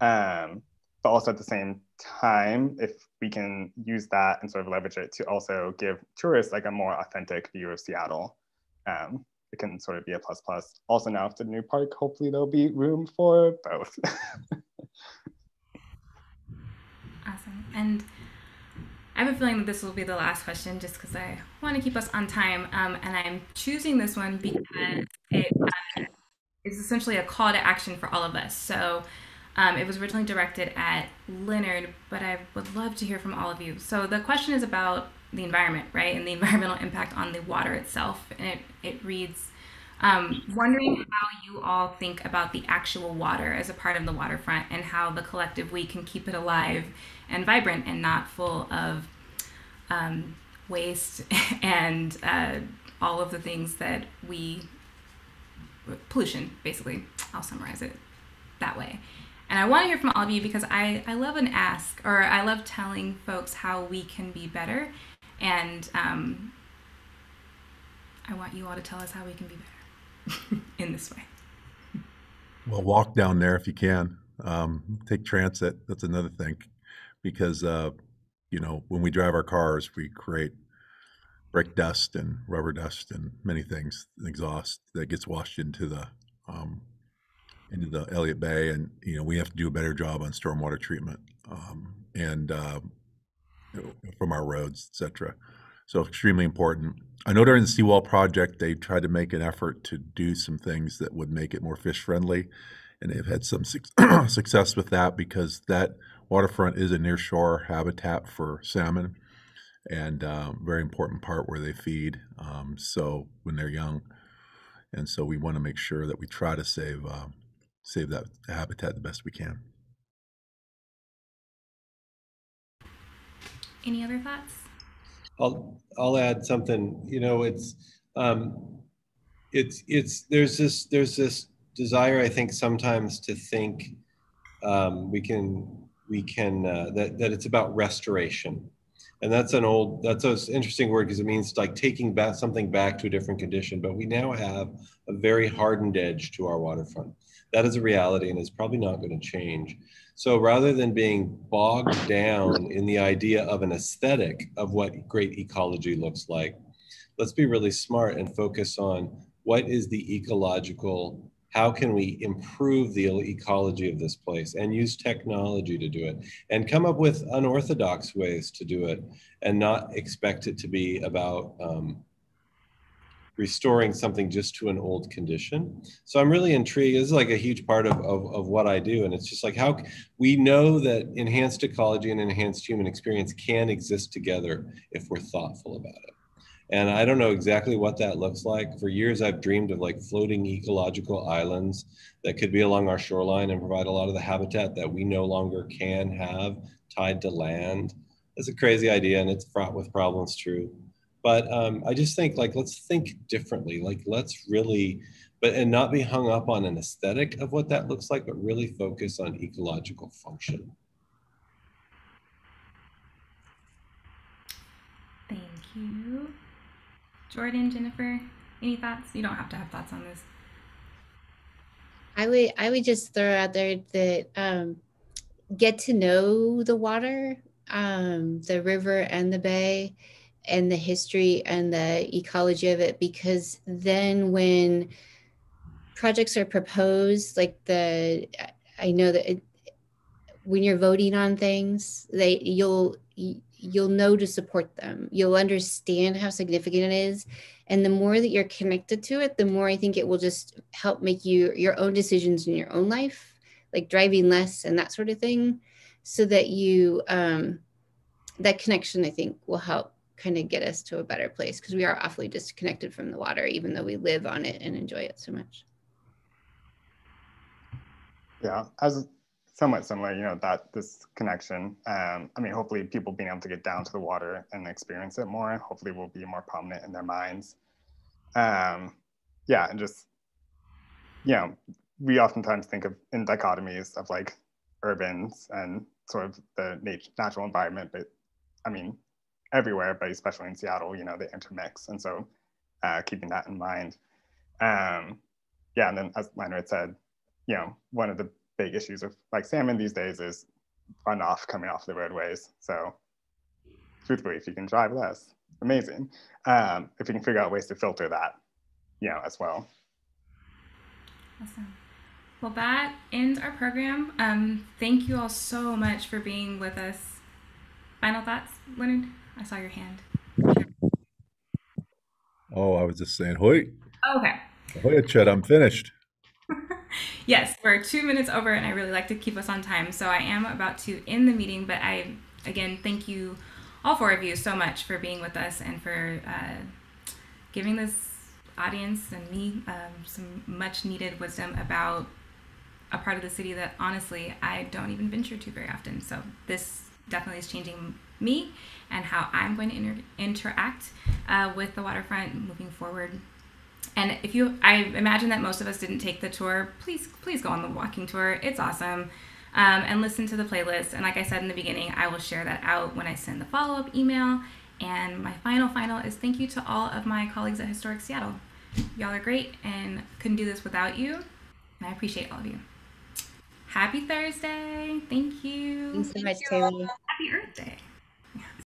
Um, but also at the same time, if we can use that and sort of leverage it to also give tourists like a more authentic view of Seattle, um, it can sort of be a plus plus. Also now with the new park, hopefully there'll be room for both. [LAUGHS] awesome. And I have a feeling that this will be the last question just because I want to keep us on time. Um, and I'm choosing this one because it uh, is essentially a call to action for all of us. So um, it was originally directed at Leonard, but I would love to hear from all of you. So the question is about the environment, right, and the [LAUGHS] environmental impact on the water itself. And it, it reads, um, wondering how you all think about the actual water as a part of the waterfront and how the collective we can keep it alive and vibrant and not full of um, waste [LAUGHS] and uh, all of the things that we pollution basically i'll summarize it that way and I want to hear from all of you because I, I love an ask or I love telling folks how we can be better. And um, I want you all to tell us how we can be better [LAUGHS] in this way. Well, walk down there if you can. Um, take transit. That's another thing because, uh, you know, when we drive our cars, we create brake dust and rubber dust and many things, exhaust that gets washed into the um, into the Elliott Bay, and you know we have to do a better job on stormwater treatment um, and uh, from our roads, etc. So extremely important. I know during the seawall project they tried to make an effort to do some things that would make it more fish friendly, and they've had some [CLEARS THROAT] success with that because that waterfront is a nearshore habitat for salmon, and uh, very important part where they feed. Um, so when they're young, and so we want to make sure that we try to save. Uh, save that habitat the best we can. Any other thoughts? I'll I'll add something. You know, it's um, it's it's there's this there's this desire I think sometimes to think um, we can we can uh, that that it's about restoration, and that's an old that's an interesting word because it means like taking back something back to a different condition. But we now have a very hardened edge to our waterfront that is a reality and is probably not going to change. So rather than being bogged down in the idea of an aesthetic of what great ecology looks like, let's be really smart and focus on what is the ecological how can we improve the ecology of this place and use technology to do it and come up with unorthodox ways to do it and not expect it to be about um, restoring something just to an old condition. So I'm really intrigued. This is like a huge part of, of, of what I do. And it's just like how we know that enhanced ecology and enhanced human experience can exist together if we're thoughtful about it. And I don't know exactly what that looks like. For years, I've dreamed of like floating ecological islands that could be along our shoreline and provide a lot of the habitat that we no longer can have tied to land. It's a crazy idea and it's fraught with problems, true but um, i just think like let's think differently like let's really but and not be hung up on an aesthetic of what that looks like but really focus on ecological function. Thank you. Jordan jennifer any thoughts? You don't have to have thoughts on this. I would i would just throw out there that um, get to know the water um, the river and the bay and the history and the ecology of it because then when projects are proposed like the i know that it, when you're voting on things they you'll you'll know to support them. You'll understand how significant it is. And the more that you're connected to it the more i think it will just help make you your own decisions in your own life like driving less and that sort of thing so that you um that connection i think will help kind of get us to a better place because we are awfully disconnected from the water, even though we live on it and enjoy it so much. Yeah, as somewhat similar, you know, that this connection, um, I mean, hopefully people being able to get down to the water and experience it more, hopefully will be more prominent in their minds. Um, yeah, and just, you know, we oftentimes think of in dichotomies of like urbans and sort of the nat- natural environment, but I mean, everywhere, but especially in Seattle, you know, they intermix. And so uh, keeping that in mind. Um, yeah, and then as Leonard said, you know, one of the big issues of like salmon these days is runoff coming off the roadways. So truthfully, if you can drive less, amazing. Um, if you can figure out ways to filter that, you know, as well. Awesome. Well, that ends our program. Um, thank you all so much for being with us. Final thoughts, Leonard? I saw your hand. Oh, I was just saying, hoi. okay. Hoi, Chet, I'm finished. [LAUGHS] [LAUGHS] yes, we're two minutes over, and I really like to keep us on time. So I am about to end the meeting, but I, again, thank you, all four of you, so much for being with us and for uh, giving this audience and me um, some much needed wisdom about a part of the city that honestly I don't even venture to very often. So this definitely is changing me and how I'm going to inter- interact uh, with the waterfront moving forward. And if you, I imagine that most of us didn't take the tour. Please, please go on the walking tour. It's awesome. Um, and listen to the playlist. And like I said in the beginning, I will share that out when I send the follow up email. And my final, final is thank you to all of my colleagues at Historic Seattle. Y'all are great and couldn't do this without you. And I appreciate all of you. Happy Thursday. Thank you. Thanks so much, Taylor. Happy Earth Day.